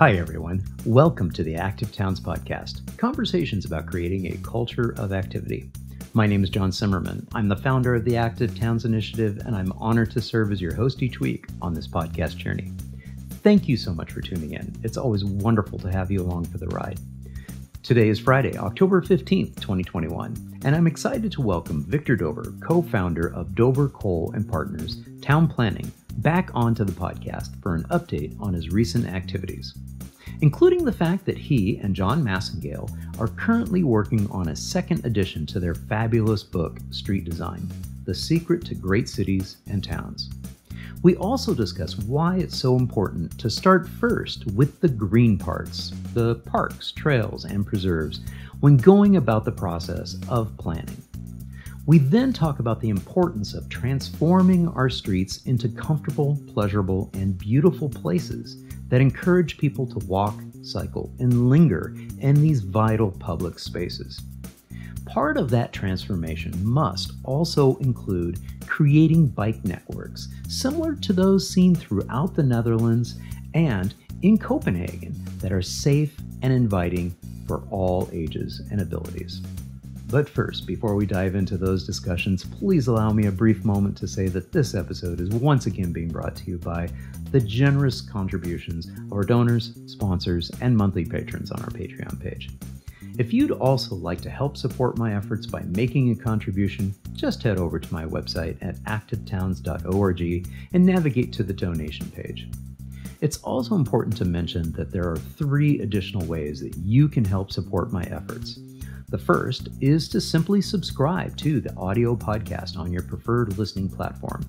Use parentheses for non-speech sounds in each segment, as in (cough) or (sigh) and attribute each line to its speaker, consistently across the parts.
Speaker 1: Hi, everyone. Welcome to the Active Towns Podcast conversations about creating a culture of activity. My name is John Zimmerman. I'm the founder of the Active Towns Initiative, and I'm honored to serve as your host each week on this podcast journey. Thank you so much for tuning in. It's always wonderful to have you along for the ride. Today is Friday, October 15th, 2021, and I'm excited to welcome Victor Dover, co founder of Dover Kohl and Partners Town Planning, back onto the podcast for an update on his recent activities, including the fact that he and John Massengale are currently working on a second edition to their fabulous book, Street Design The Secret to Great Cities and Towns. We also discuss why it's so important to start first with the green parts, the parks, trails, and preserves, when going about the process of planning. We then talk about the importance of transforming our streets into comfortable, pleasurable, and beautiful places that encourage people to walk, cycle, and linger in these vital public spaces. Part of that transformation must also include creating bike networks similar to those seen throughout the Netherlands and in Copenhagen that are safe and inviting for all ages and abilities. But first, before we dive into those discussions, please allow me a brief moment to say that this episode is once again being brought to you by the generous contributions of our donors, sponsors, and monthly patrons on our Patreon page. If you'd also like to help support my efforts by making a contribution, just head over to my website at activetowns.org and navigate to the donation page. It's also important to mention that there are three additional ways that you can help support my efforts. The first is to simply subscribe to the audio podcast on your preferred listening platform.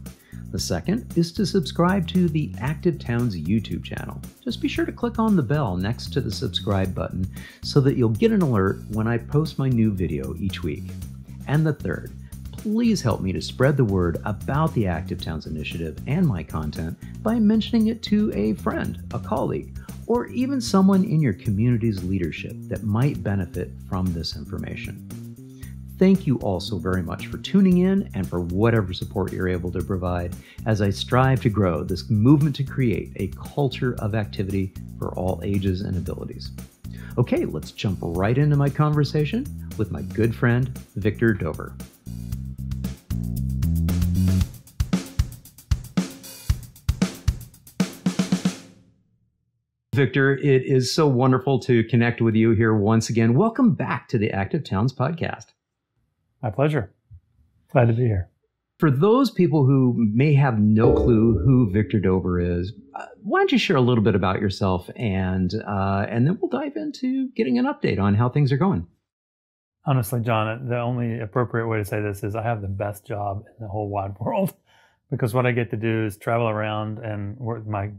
Speaker 1: The second is to subscribe to the Active Towns YouTube channel. Just be sure to click on the bell next to the subscribe button so that you'll get an alert when I post my new video each week. And the third, please help me to spread the word about the Active Towns Initiative and my content by mentioning it to a friend, a colleague, or even someone in your community's leadership that might benefit from this information. Thank you all so very much for tuning in and for whatever support you're able to provide as I strive to grow this movement to create a culture of activity for all ages and abilities. Okay, let's jump right into my conversation with my good friend, Victor Dover. Victor, it is so wonderful to connect with you here once again. Welcome back to the Active Towns podcast.
Speaker 2: My pleasure. Glad to be here.
Speaker 1: For those people who may have no clue who Victor Dover is, uh, why don't you share a little bit about yourself and uh, and then we'll dive into getting an update on how things are going.
Speaker 2: Honestly, John, the only appropriate way to say this is I have the best job in the whole wide (laughs) world because what I get to do is travel around and work my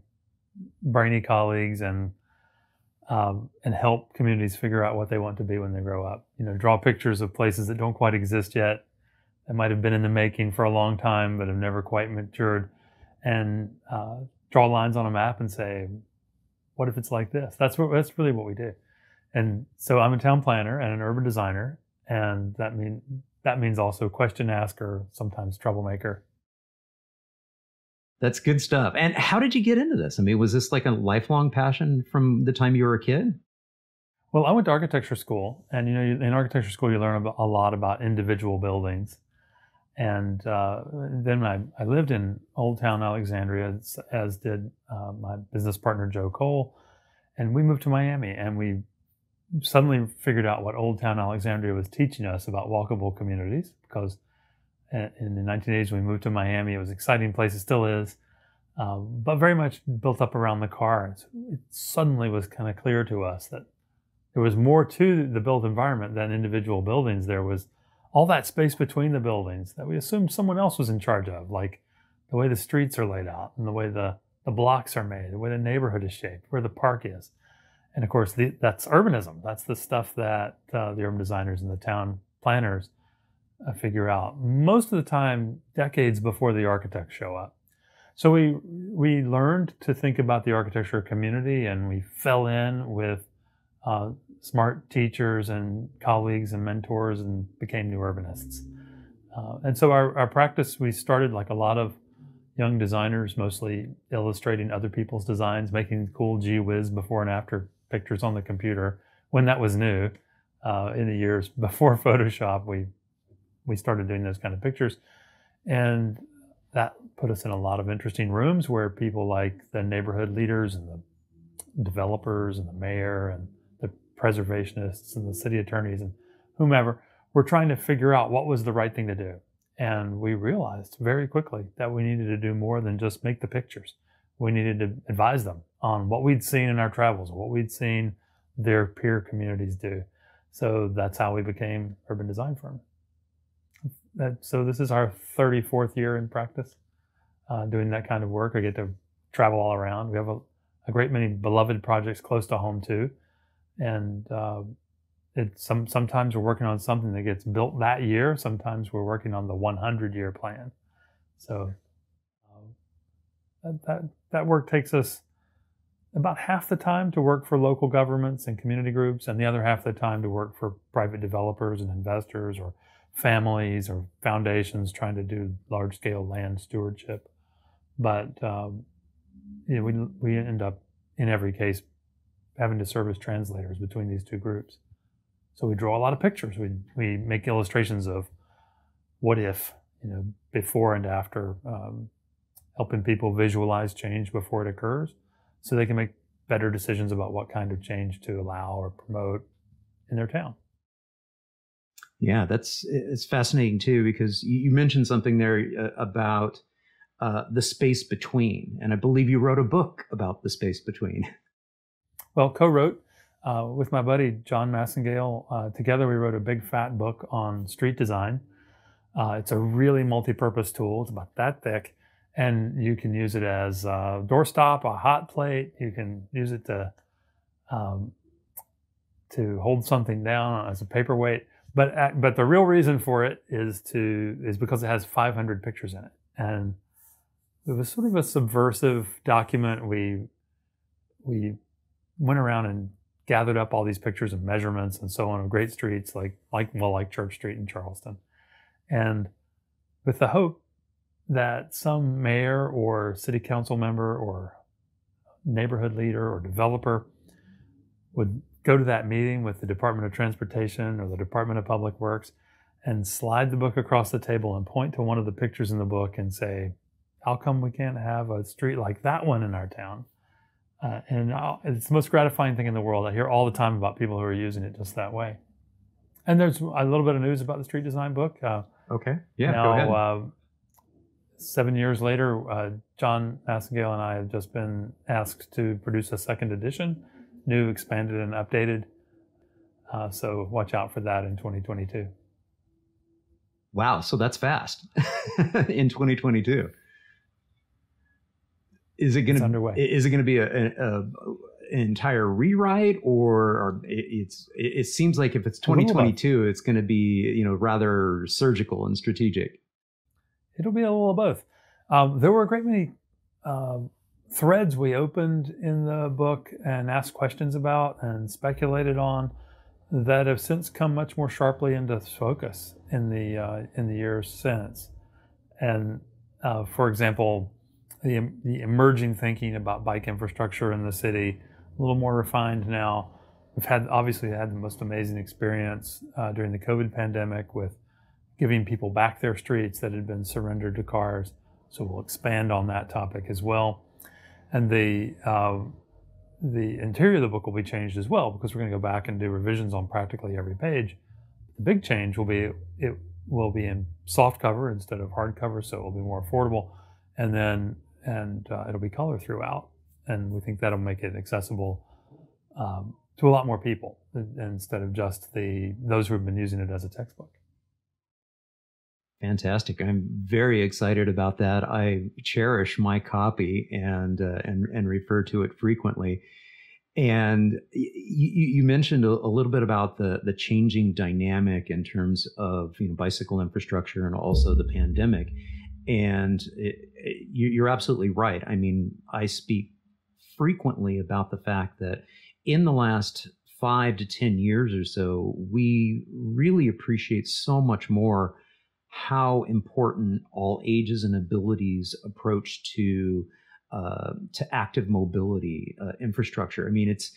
Speaker 2: brainy colleagues and um, and help communities figure out what they want to be when they grow up. You know, draw pictures of places that don't quite exist yet, that might have been in the making for a long time but have never quite matured, and uh, draw lines on a map and say, "What if it's like this?" That's what that's really what we do. And so I'm a town planner and an urban designer, and that mean that means also question asker, sometimes troublemaker.
Speaker 1: That's good stuff. And how did you get into this? I mean, was this like a lifelong passion from the time you were a kid?
Speaker 2: Well, I went to architecture school, and you know, in architecture school, you learn a lot about individual buildings. And uh, then I, I, lived in Old Town Alexandria, as, as did uh, my business partner Joe Kohl, and we moved to Miami, and we suddenly figured out what Old Town Alexandria was teaching us about walkable communities because in the 1980s we moved to Miami. It was an exciting place. It still is, um, but very much built up around the car. It suddenly was kind of clear to us that there was more to the built environment than individual buildings. There was all that space between the buildings that we assumed someone else was in charge of, like the way the streets are laid out and the way the, the blocks are made, the way the neighborhood is shaped, where the park is. And of course, the, that's urbanism. That's the stuff that uh, the urban designers and the town planners uh, figure out. Most of the time, decades before the architects show up. So we we learned to think about the architecture community, and we fell in with uh, smart teachers and colleagues and mentors, and became new urbanists. Uh, and so our, our practice, we started like a lot of young designers, mostly illustrating other people's designs, making cool gee whiz before and after pictures on the computer when that was new. Uh, in the years (laughs) before Photoshop, we we started doing those kind of pictures, and that put us in a lot of interesting rooms where people like the neighborhood leaders and the developers and the mayor and the preservationists and the city attorneys and whomever were trying to figure out what was the right thing to do. And we realized very quickly that we needed to do more than just make the pictures. We needed to advise them on what we'd seen in our travels, what we'd seen their peer communities do. So that's how we became Urban Design Firm that, so this is our 34th year in practice uh, doing that kind of work. I get to travel all around. We have a, a great many beloved projects close to home too, and uh, it's some sometimes we're working on something that gets built that year. Sometimes we're working on the 100 year plan. So uh, that, that that work takes us about half the time to work for local governments and community groups, and the other half the time to work for private developers and investors or families or foundations trying to do large scale land stewardship. But um, you know, we, we end up in every case having to serve as translators between these two groups. So we draw a lot of pictures. We, we make illustrations of what if, you know, before and after, um, helping people visualize change before it occurs so they can make better decisions about what kind of change to allow or promote in their town.
Speaker 1: Yeah, that's it's fascinating too because you, mentioned something there uh, about uh, the space between, and I believe you wrote a book about the space between. (laughs)
Speaker 2: Well, co-wrote uh, with my buddy John Massengale. Uh, together, we wrote a big fat book on street design. Uh, it's a really multi-purpose tool. It's about that thick, and you can use it as a doorstop, a hot plate. You can use it to um, to hold something down as a paperweight but uh, but the real reason for it is to is because it has 500 pictures in it, and it was sort of a subversive document. We we went around and gathered up all these pictures and measurements and so on of great streets like like well like Church Street in Charleston, and with the hope that some mayor or city council member or neighborhood leader or developer would go to that meeting with the Department of Transportation or the Department of Public Works and slide the book across the table and point to one of the pictures in the book and say, How come we can't have a street like that one in our town? Uh, and it's the most gratifying thing in the world. I hear all the time about people who are using it just that way. And there's a little bit of news about the street design book. Uh,
Speaker 1: okay. Yeah. Now, go ahead. Uh,
Speaker 2: seven years later, uh, John Massengale and I have just been asked to produce a second edition new, expanded, and updated. Uh, so watch out for that in 2022.
Speaker 1: Wow, so that's fast (laughs) in 2022. Is it going to
Speaker 2: underway?
Speaker 1: Is it going to be a, a, a, an entire rewrite, or, or it's? It, it seems like if it's 2022, it's going to be you know rather surgical and strategic.
Speaker 2: It'll be a little of both. Um, there were a great many uh, threads we opened in the book and asked questions about and speculated on that have since come much more sharply into focus in the uh, in the years since. And uh, for example, the, the emerging thinking about bike infrastructure in the city a little more refined now. We've had obviously had the most amazing experience uh, during the COVID pandemic with giving people back their streets that had been surrendered to cars. So we'll expand on that topic as well and the uh, the interior of the book will be changed as well because we're going to go back and do revisions on practically every page. The big change will be it will be in soft cover instead of hard cover, so it will be more affordable, and then and uh, it'll be color throughout, and we think that'll make it accessible um, to a lot more people instead of just the those who have been using it as a textbook.
Speaker 1: Fantastic! I'm very excited about that. I cherish my copy and uh, and and refer to it frequently. And you, you mentioned a, little bit about the the changing dynamic in terms of you know bicycle infrastructure and also the pandemic. And it, it, you're absolutely right. I mean, I speak frequently about the fact that in the last five to ten years or so, we really appreciate so much more how important all ages and abilities approach to uh, to active mobility uh, infrastructure. I mean, it's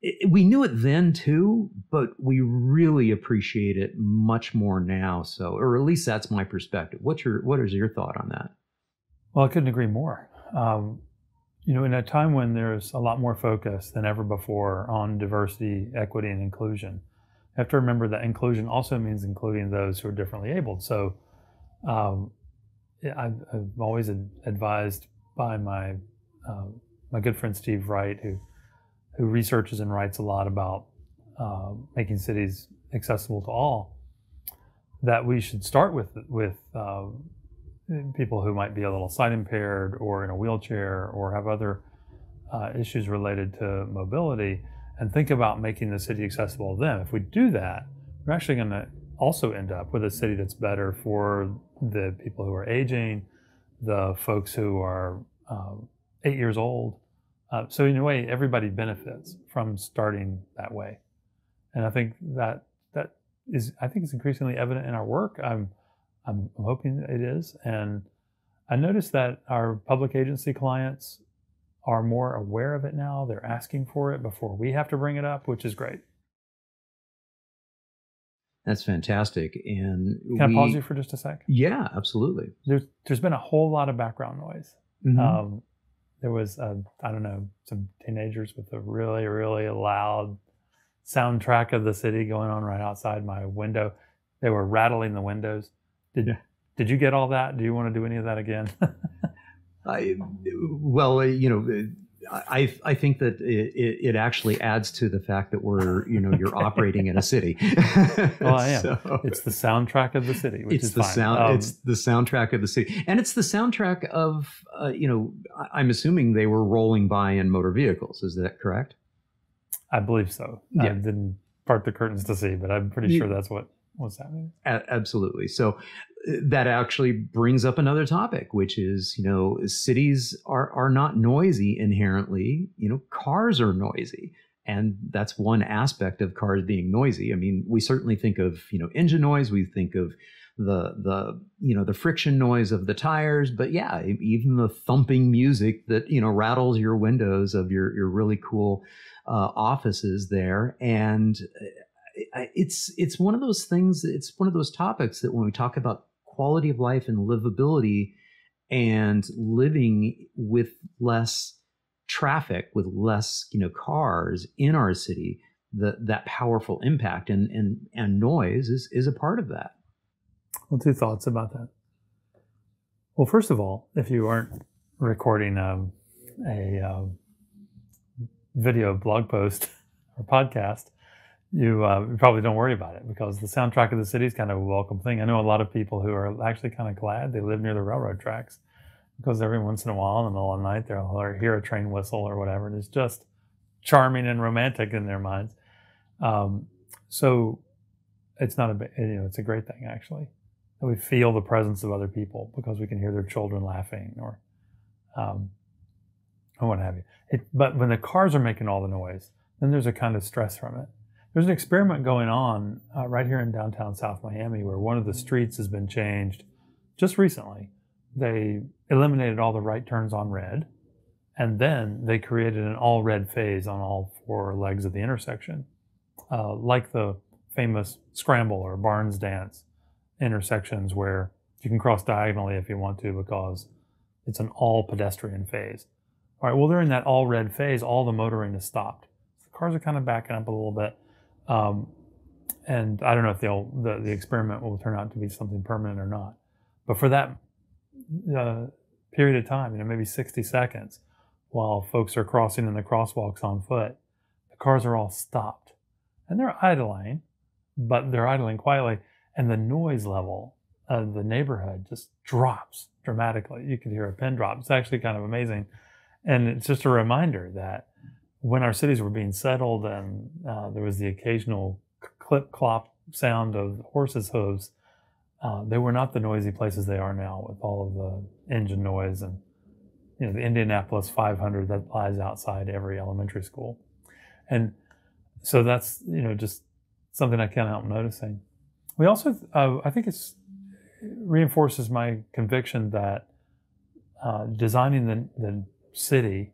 Speaker 1: it, we knew it then too, but we really appreciate it much more now. So, or at least that's my perspective. What's your what is your thought on that?
Speaker 2: Well, I couldn't agree more. Um, you know, in a time when there's a lot more focus than ever before on diversity, equity, and inclusion, have to remember that inclusion also means including those who are differently abled. So, um, I've, I've, always advised by my uh, my good friend Steve Wright, who who researches and writes a lot about uh, making cities accessible to all, that we should start with with uh, people who might be a little sight impaired or in a wheelchair or have other uh, issues related to mobility and think about making the city accessible to them. If we do that, we're actually going to also end up with a city that's better for the people who are aging, the folks who are um, eight years old. Uh, so in a way, everybody benefits from starting that way, and I think that that is I think it's increasingly evident in our work. I'm I'm, hoping it is. And I noticed that our public agency clients are more aware of it now. They're asking for it before we have to bring it up, which is great.
Speaker 1: That's fantastic. And
Speaker 2: can we, I pause you for just a sec?
Speaker 1: Yeah, absolutely.
Speaker 2: There's there's been a whole lot of background noise. Mm-hmm. Um, there was I don't know some teenagers with a really really loud soundtrack of the city going on right outside my window. They were rattling the windows. Did yeah. Did you get all that? Do you want to do any of that again? (laughs)
Speaker 1: I, well, you know, I I think that it, it actually adds to the fact that we're you know you're operating in a city. (laughs)
Speaker 2: well, I am. So, it's the soundtrack of the city.
Speaker 1: it's the
Speaker 2: fine.
Speaker 1: sound. Um, it's the soundtrack of the city, and it's the soundtrack of uh, you know. I'm assuming they were rolling by in motor vehicles. Is that correct?
Speaker 2: I believe so. Yeah. I didn't part the curtains to see, but I'm pretty sure that's what what's happening.
Speaker 1: A- absolutely. So uh, that actually brings up another topic, which is, you know, cities are, are not noisy inherently. You know, cars are noisy. And that's one aspect of cars being noisy. I mean, we certainly think of, you know, engine noise. We think of the the you know the friction noise of the tires but yeah even the thumping music that you know rattles your windows of your your really cool uh, offices there and uh, it's it's one of those things. It's one of those topics that when we talk about quality of life and livability and living with less traffic, with less you know cars in our city, that that powerful impact and and and noise is is a part of that.
Speaker 2: Well, two thoughts about that. Well, first of all, if you aren't recording um, a um, video blog post or podcast, you, uh, probably don't worry about it because the soundtrack of the city is kind of a welcome thing. I know a lot of people who are actually kind of glad they live near the railroad tracks because every once in a while in the middle of the night they'll hear a train whistle or whatever, and it's just charming and romantic in their minds. Um, so it's not a you know it's a great thing actually that we feel the presence of other people because we can hear their children laughing or um, or what have you. It, but when the cars are making all the noise, then there's a kind of stress from it there's an experiment going on uh, right here in downtown South Miami where one of the streets has been changed just recently. They eliminated all the right turns on red, and then they created an all red phase on all four legs of the intersection, uh, like the famous Scramble or Barnes Dance intersections where you can cross diagonally if you want to because it's an all pedestrian phase. All right, well, during that all red phase, all the motoring is stopped. The cars are kind of backing up a little bit um, and I don't know if the, the experiment will turn out to be something permanent or not. But for that uh, period of time, you know, maybe 60 seconds, while folks are crossing in the crosswalks on foot, the cars are all stopped, and they're idling, but they're idling quietly, and the noise level of the neighborhood just drops dramatically. You could hear a pin drop. It's actually kind of amazing, and it's just a reminder that when our cities were being settled and uh, there was the occasional clip clop sound of horses' hooves, uh, they were not the noisy places they are now with all of the engine noise and you know the Indianapolis 500 that lies outside every elementary school, and so that's you know just something I can't help noticing. We also, uh, I think it's reinforces my conviction that uh, designing the, the city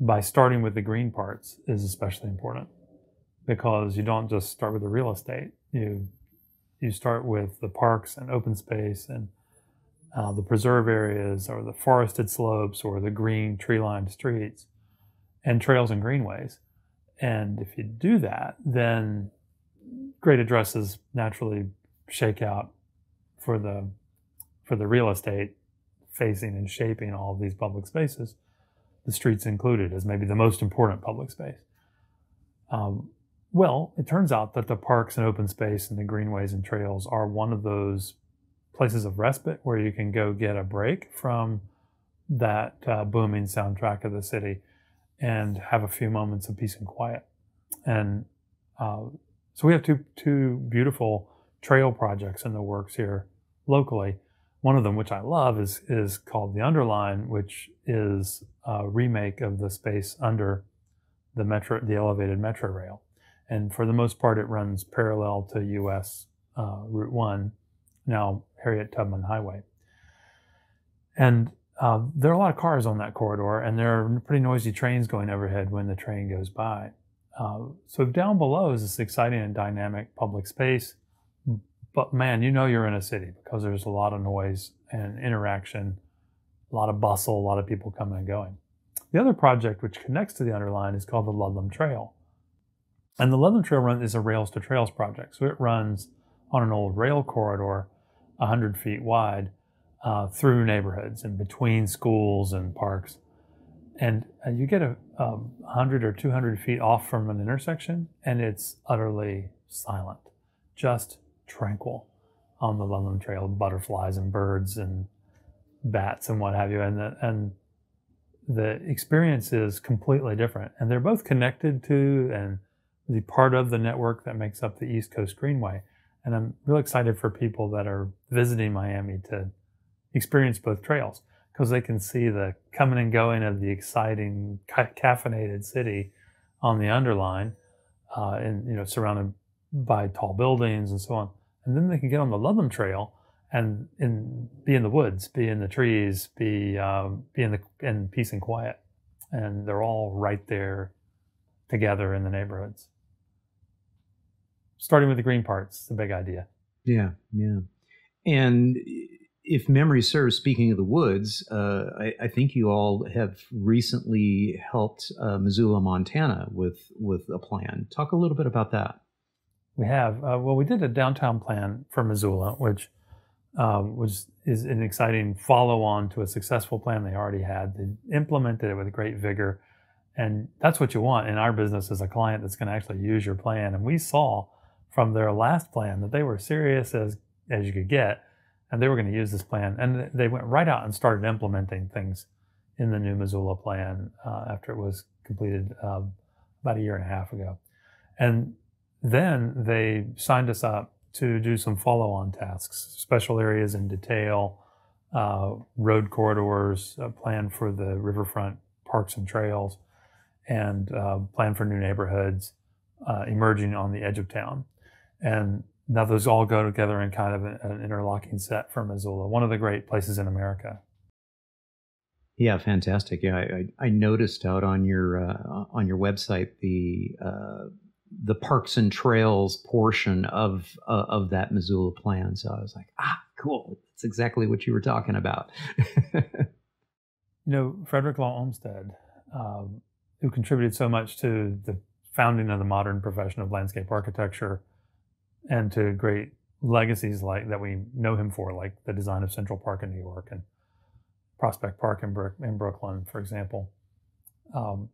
Speaker 2: by starting with the green parts is especially important because you don't just start with the real estate. You you start with the parks and open space and uh, the preserve areas or the forested slopes or the green tree lined streets and trails and greenways. And if you do that, then great addresses naturally shake out for the for the real estate facing and shaping all of these public spaces, the streets included as maybe the most important public space. Um, well, it turns out that the parks and open space and the greenways and trails are one of those places of respite where you can go get a break from that uh, booming soundtrack of the city and have a few moments of peace and quiet. And uh, so we have two two beautiful trail projects in the works here locally. One of them, which I love, is is called the Underline, which is a remake of the space under the metro, the elevated metro rail. And for the most part, it runs parallel to U.S. Uh, Route One, now Harriet Tubman Highway. And uh, there are a lot of cars on that corridor, and there are pretty noisy trains going overhead when the train goes by. Uh, so down below is this exciting and dynamic public space. But man, you know you're in a city because there's a lot of noise and interaction, a lot of bustle, a lot of people coming and going. The other project which connects to the underline is called the Ludlam Trail. And the Ludlam Trail run is a rails to trails project. So it runs on an old rail corridor, 100 feet wide, uh, through neighborhoods and between schools and parks and uh, you get a, a, 100 or 200 feet off from an intersection and it's utterly silent just tranquil on the Ludlam Trail butterflies and birds and bats and what have you. And the, and the experience is completely different. And they're both connected to and the part of the network that makes up the East Coast Greenway. And I'm really excited for people that are visiting Miami to experience both trails because they can see the coming and going of the exciting ca- caffeinated city on the underline, uh, and you know surrounded by tall buildings and so on. And then they can get on the Ludlam Trail and in, be in the woods, be in the trees, be um, be in the in peace and quiet, and they're all right there together in the neighborhoods. Starting with the green parts, the big idea.
Speaker 1: Yeah, yeah, and if memory serves, speaking of the woods, uh, I, I, think you all have recently helped uh, Missoula, Montana, with with a plan. Talk a little bit about that.
Speaker 2: We have. Uh, well, we did a downtown plan for Missoula, which um, was is an exciting follow-on to a successful plan they already had. They implemented it with great vigor, and that's what you want in our business as a client that's going to actually use your plan. And we saw from their last plan that they were serious as as you could get and they were going to use this plan. And they went right out and started implementing things in the new Missoula plan uh, after it was completed um, about a year and a half ago. And then they signed us up to do some follow on tasks, special areas in detail, uh, road corridors, plan for the riverfront parks and trails, and uh, plan for new neighborhoods uh, emerging on the edge of town. And now those all go together in kind of an interlocking set for Missoula, one of the great places in America.
Speaker 1: Yeah, fantastic. Yeah, I, I noticed out on your uh, on your website the uh, the parks and trails portion of uh, of that Missoula plan. So I was like, ah, cool. That's exactly what you were talking about. (laughs)
Speaker 2: you know, Frederick Law Olmsted, um, who contributed so much to the founding of the modern profession of landscape architecture and to great legacies like that we know him for, like the design of Central Park in New York and Prospect Park in, Brook, in Brooklyn, for example. Um,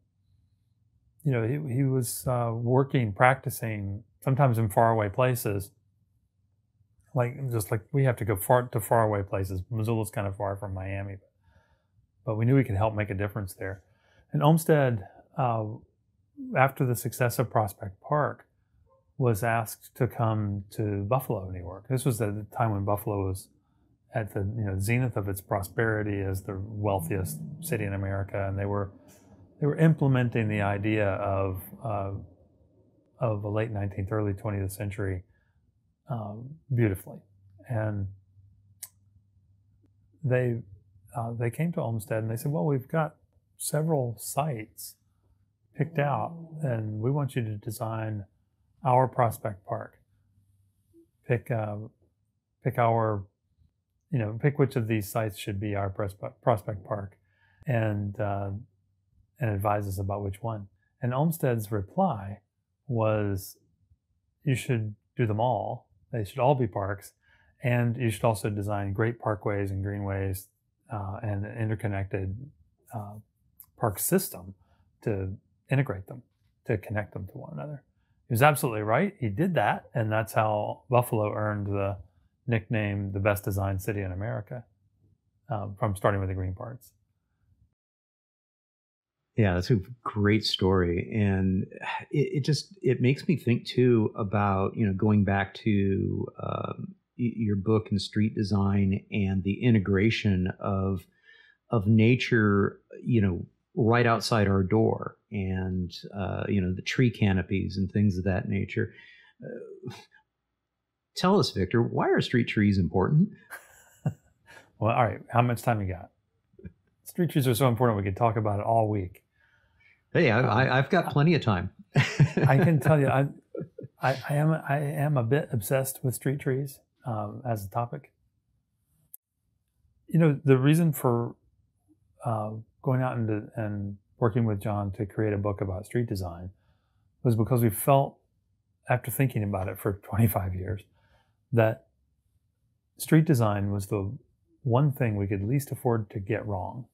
Speaker 2: you know, he, he was uh, working, practicing, sometimes in faraway places. Like just like we have to go far to faraway places. Missoula's kind of far from Miami, but we knew we could help make a difference there. And Olmsted, uh, after the success of Prospect Park, was asked to come to Buffalo, New York. This was at the time when Buffalo was at the you know zenith of its prosperity as the wealthiest city in America, and they were they were implementing the idea of uh, of the late 19th, early 20th century um, beautifully. And they uh, they came to Olmsted and they said, "Well, we've got several sites picked out, and we want you to design our Prospect Park. Pick uh, pick our, you know, pick which of these sites should be our Prospect Park, and uh, and advise us about which one." And Olmsted's reply was, "You should do them all. They should all be parks." And you should also design great parkways and greenways uh, and an interconnected uh, park system to integrate them, to connect them to one another. He was absolutely right. He did that, and that's how Buffalo earned the nickname the best designed city in America um, from starting with the green parts.
Speaker 1: Yeah, that's a great story, and it, it, just it makes me think too about you know going back to um, your book and street design and the integration of of nature, you know, right outside our door, and uh, you know the tree canopies and things of that nature. Uh, tell us, Victor, why are street trees important? (laughs)
Speaker 2: well, all right. How much time you got? Street trees are so important. We could talk about it all week.
Speaker 1: Hey, I, have got plenty of time.
Speaker 2: I can tell you, (laughs) I, I, I, am I am a bit obsessed with street trees um, as a topic. You know, the reason for uh, going out and, and working with John to create a book about street design was because we felt, after thinking about it for (laughs) 25 years, that street design was the one thing we could least afford to get wrong.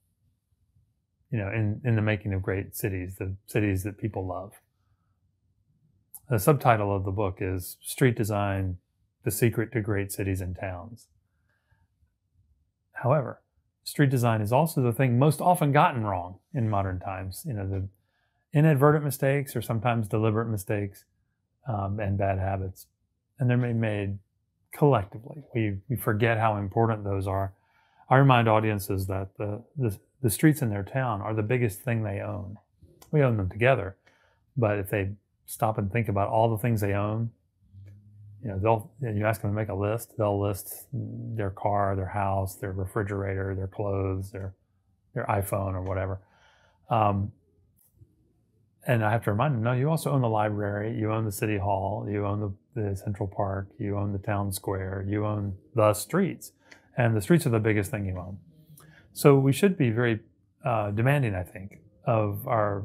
Speaker 2: You know, in, in the making of great cities, the cities that people love. The subtitle of the book is Street Design The Secret to Great Cities and Towns. However, street design is also the thing most often gotten wrong in modern times. You know, the inadvertent mistakes or sometimes deliberate mistakes um, and bad habits. And they're made collectively. We, we forget how important those are. I remind audiences that the, the, the streets in their town are the biggest thing they own. We own them together, but if they stop and think about all the things they own, you know, they'll you ask them to make a list. They'll list their car, their house, their refrigerator, their clothes, their their iPhone or whatever. Um, and I have to remind them, no, you also own the library, you own the city hall, you own the, the central park, you own the town square, you own the streets, and the streets are the biggest thing you own. So we should be very uh, demanding, I think, of our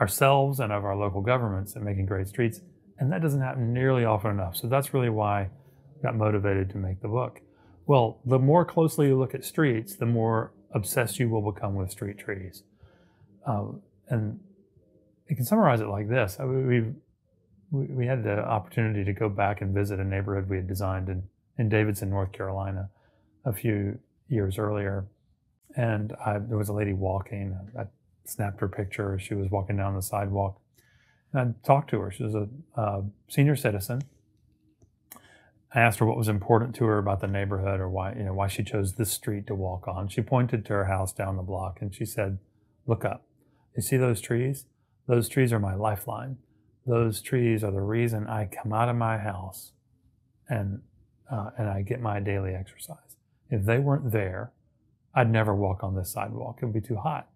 Speaker 2: ourselves and of our local governments in making great streets and that doesn't happen nearly often enough. So that's really why I got motivated to make the book. Well, the more closely you look at streets, the more obsessed you will become with street trees. Um, and you can summarize it like this. We, we, we had the opportunity to go back and visit a neighborhood we had designed in, in Davidson, North Carolina, a few years earlier. And I, there was a lady walking. I snapped her picture. She was walking down the sidewalk and I talked to her. She was a, senior citizen. I asked her what was important to her about the neighborhood or why, you know, why she chose this street to walk on. She pointed to her house down the block and she said, Look up. You see those trees? Those trees are my lifeline. Those trees are the reason I come out of my house and uh, and I get my daily exercise. If they weren't there, I'd never walk on this sidewalk. It would be too hot.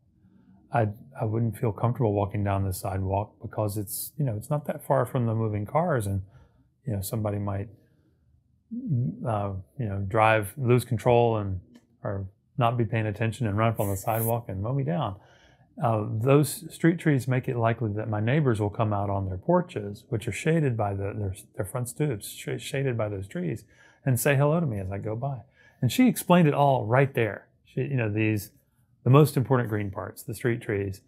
Speaker 2: I I wouldn't feel comfortable walking down the sidewalk because it's you know it's not that far from the moving cars and you know somebody might uh, you know drive lose control and or not be paying attention and run up on the sidewalk and mow me down. Uh, those street trees make it likely that my neighbors will come out on their porches, which are shaded by the, their, their front stoops, sh- shaded by those trees, and say hello to me as I go by. And she explained it all right there. You know, these the most important green parts, the street trees,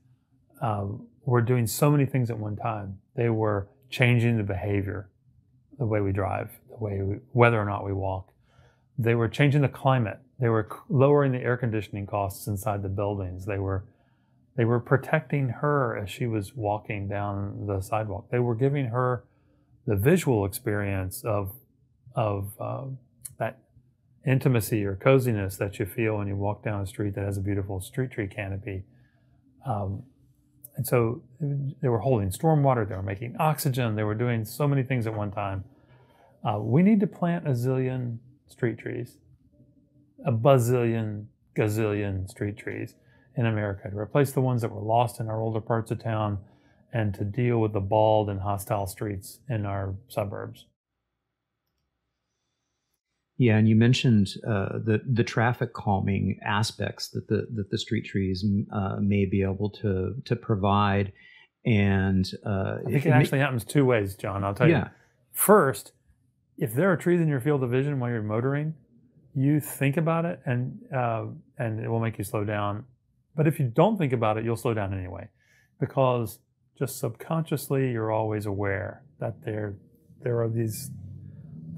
Speaker 2: um, were doing so many things at one time. They were changing the behavior, the way we drive, the way we, whether or not we walk. They were changing the climate. They were lowering the air conditioning costs inside the buildings. They were they were protecting her as she was walking down the sidewalk. They were giving her the visual experience of of uh, intimacy or coziness that you feel when you walk down a street that has a beautiful street tree canopy. Um, and so they were holding stormwater, they were making oxygen, they were doing so many things at one time. Uh, we need to plant a zillion street trees. a bazillion, gazillion street trees in America to replace the ones that were lost in our older parts of town and to deal with the bald and hostile streets in our suburbs.
Speaker 1: Yeah, and you mentioned uh, the the traffic calming aspects that the that the street trees uh, may be able to to provide, and uh,
Speaker 2: I think it, it actually may- happens two ways, John. I'll tell yeah. you. First, if there are trees in your field of vision while you're motoring, you think about it, and uh, and it will make you slow down. But if you don't think about it, you'll slow down anyway, because just subconsciously you're always aware that there there are these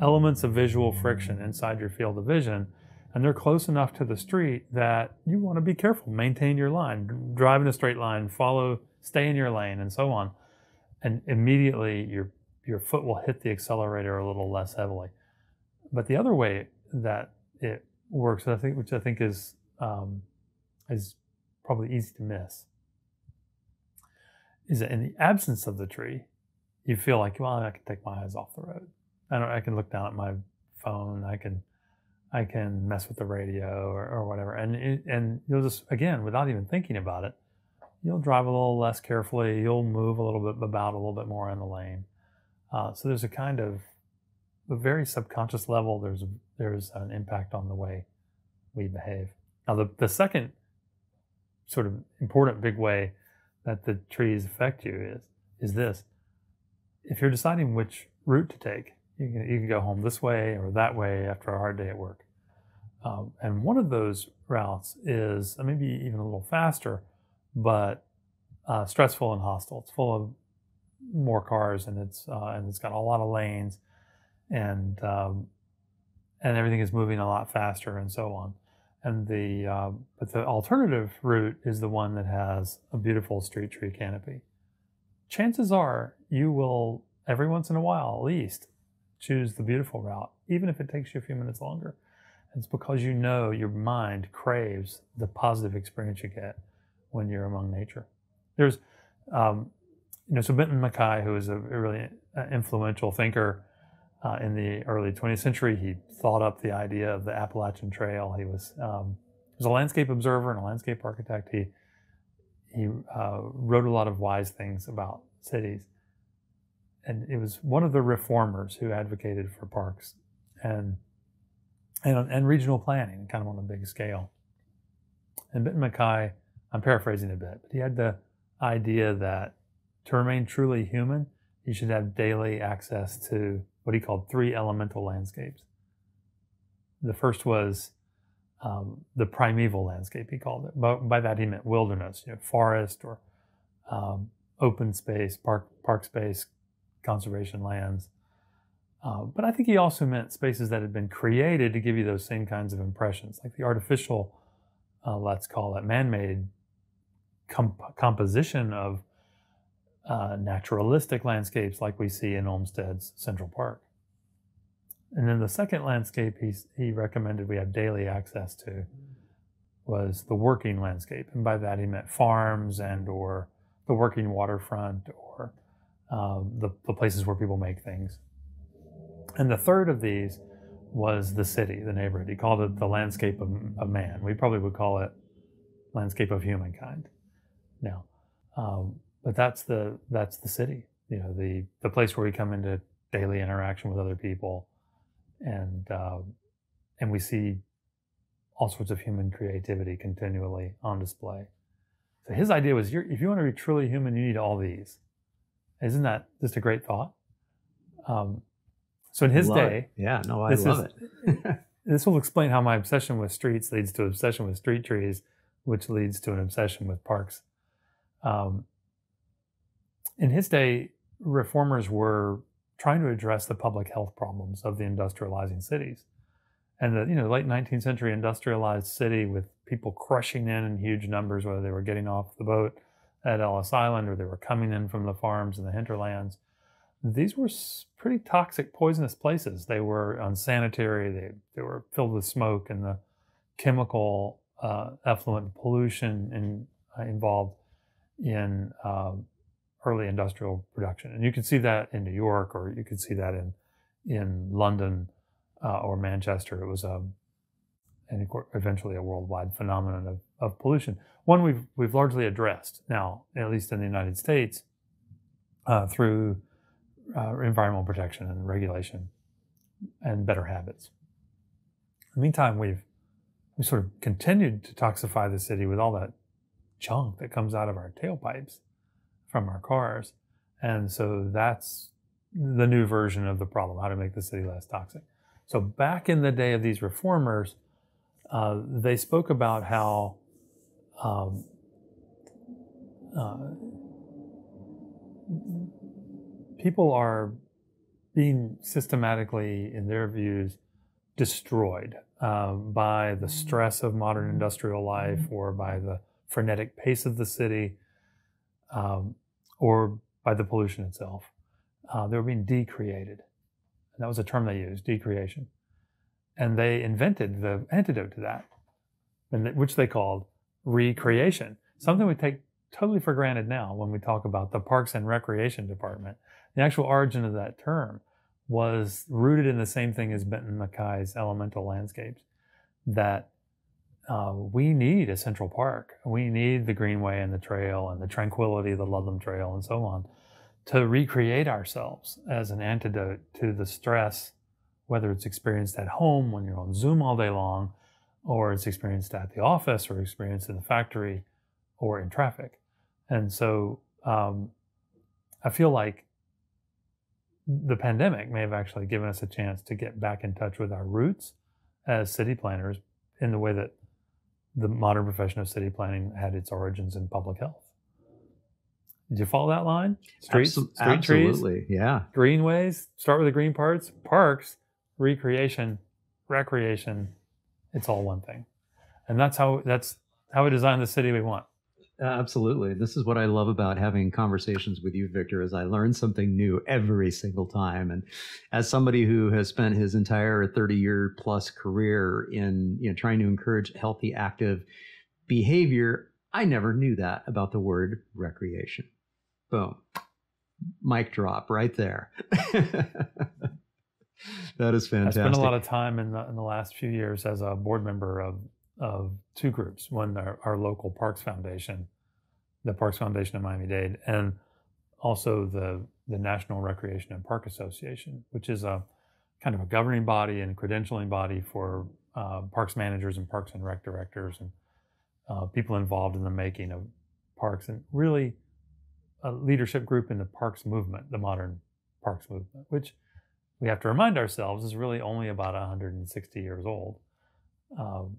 Speaker 2: elements of visual friction inside your field of vision and they're close enough to the street that you want to be careful. Maintain your line drive in a straight line follow stay in your lane and so on. And immediately your your foot will hit the accelerator a little less heavily. But the other way that it works i think which i think is um, is probably easy to miss is that in the absence of the tree you feel like well i can take my eyes off the road I don't. I can look down at my phone. I can, I can mess with the radio or, or whatever, and and you'll just again without even thinking about it, you'll drive a little less carefully. You'll move a little bit about a little bit more in the lane. Uh, so there's a kind of a very subconscious level. There's there's an impact on the way we behave. Now the the second sort of important big way that the trees affect you is is this: if you're deciding which route to take, you can, you can go home this way or that way after a hard day at work. Um, and one of those routes is uh, maybe even a little faster, but uh, stressful and hostile. It's full of more cars and it's uh, and it's got a lot of lanes, and um, and everything is moving a lot faster and so on. And the uh, but the alternative route is the one that has a beautiful street tree canopy. Chances are you will every once in a while at least choose the beautiful route, even if it takes you a few minutes longer. It's because you know your mind craves the positive experience you get when you're among nature. There's, um, you know, so Benton MacKaye, who was a really uh, influential thinker uh, in the early 20th century, he thought up the idea of the Appalachian Trail. He was, um, he was a landscape observer and a landscape architect. He he uh, wrote a lot of wise things about cities and it was one of the reformers who advocated for parks and and, and regional planning, kind of on a big scale. And Benton MacKaye, I'm paraphrasing a bit, but he had the idea that to remain truly human, you should have daily access to what he called three elemental landscapes. The first was um, the primeval landscape, he called it. But by that he meant wilderness, you know, forest or um, open space, park, park space, conservation lands. Uh, but I think he also meant spaces that had been created to give you those same kinds of impressions, like the artificial, uh, let's call it man-made comp- composition of uh, naturalistic landscapes like we see in Olmsted's Central Park. And then the second landscape he, he recommended we have daily access to was the working landscape. And by that he meant farms and or the working waterfront or um, the, the places where people make things. And the third of these was the city, the neighborhood. He called it the landscape of, of man. We probably would call it landscape of humankind now. Um, but that's the that's the city, you know, the the place where we come into daily interaction with other people, and uh, and we see all sorts of human creativity continually on display. So his idea was, if you want to be truly human, you need all these. Isn't that just a great thought? Um, so in his day,
Speaker 1: it. yeah, no, I love is,
Speaker 2: it. (laughs) this will explain how my obsession with streets leads to obsession with street trees, which leads to an obsession with parks. Um, in his day, reformers were trying to address the public health problems of the industrializing cities. And the you know late 19th century industrialized city with people crushing in in huge numbers, whether they were getting off the boat at Ellis Island or they were coming in from the farms in the hinterlands. These were pretty toxic, poisonous places. They were unsanitary, they, they were filled with smoke and the chemical uh, effluent pollution in, uh, involved in uh, early industrial production. And you can see that in New York or you could see that in, in London uh, or Manchester. It was a, and eventually a worldwide phenomenon of, of pollution. One we've we've largely addressed now, at least in the United States, uh, through uh, environmental protection and regulation and better habits. In the meantime, we've we sort of continued to toxify the city with all that junk that comes out of our tailpipes from our cars. And so that's the new version of the problem, how to make the city less toxic. So back in the day of these reformers, uh, they spoke about how um, uh, people are being systematically, in their views, destroyed um, by the stress of modern industrial life or by the frenetic pace of the city um, or by the pollution itself. Uh, they were being decreated. And that was a term they used, decreation. And they invented the antidote to that, which they called recreation, something we take totally for granted now when we talk about the Parks and Recreation Department. The actual origin of that term was rooted in the same thing as Benton MacKaye's elemental landscapes that uh, we need a central park. We need the greenway and the trail and the tranquility of the Ludlam Trail and so on to recreate ourselves as an antidote to the stress, whether it's experienced at home when you're on Zoom all day long, or it's experienced at the office, or experienced in the factory, or in traffic. And so um, I feel like the pandemic may have actually given us a chance to get back in touch with our roots as city planners in the way that the modern profession of city planning had its origins in public health. Did you follow that line?
Speaker 1: Streets, Absol- street absolutely, trees, yeah.
Speaker 2: Greenways, start with the green parts. Parks, recreation, recreation. It's all one thing, and that's how that's how we design the city we want.
Speaker 1: Uh, absolutely. This is what I love about having conversations with you, Victor, is I learn something new every single time. And as somebody who has spent his entire 30 year plus career in, you know, trying to encourage healthy, active behavior, I never knew that about the word recreation. Boom. Mic drop right there. (laughs) (laughs) that is fantastic. I
Speaker 2: spent a lot of time in the, in the last few years as a board member of of two groups. One, our, our local Parks Foundation, the Parks Foundation of Miami Dade, and also the the National Recreation and Park Association, which is a kind of a governing body and credentialing body for uh, parks managers and parks and rec directors and uh, people involved in the making of parks, and really a leadership group in the parks movement, the modern parks movement, which we have to remind ourselves is really only about 160 years old. Um,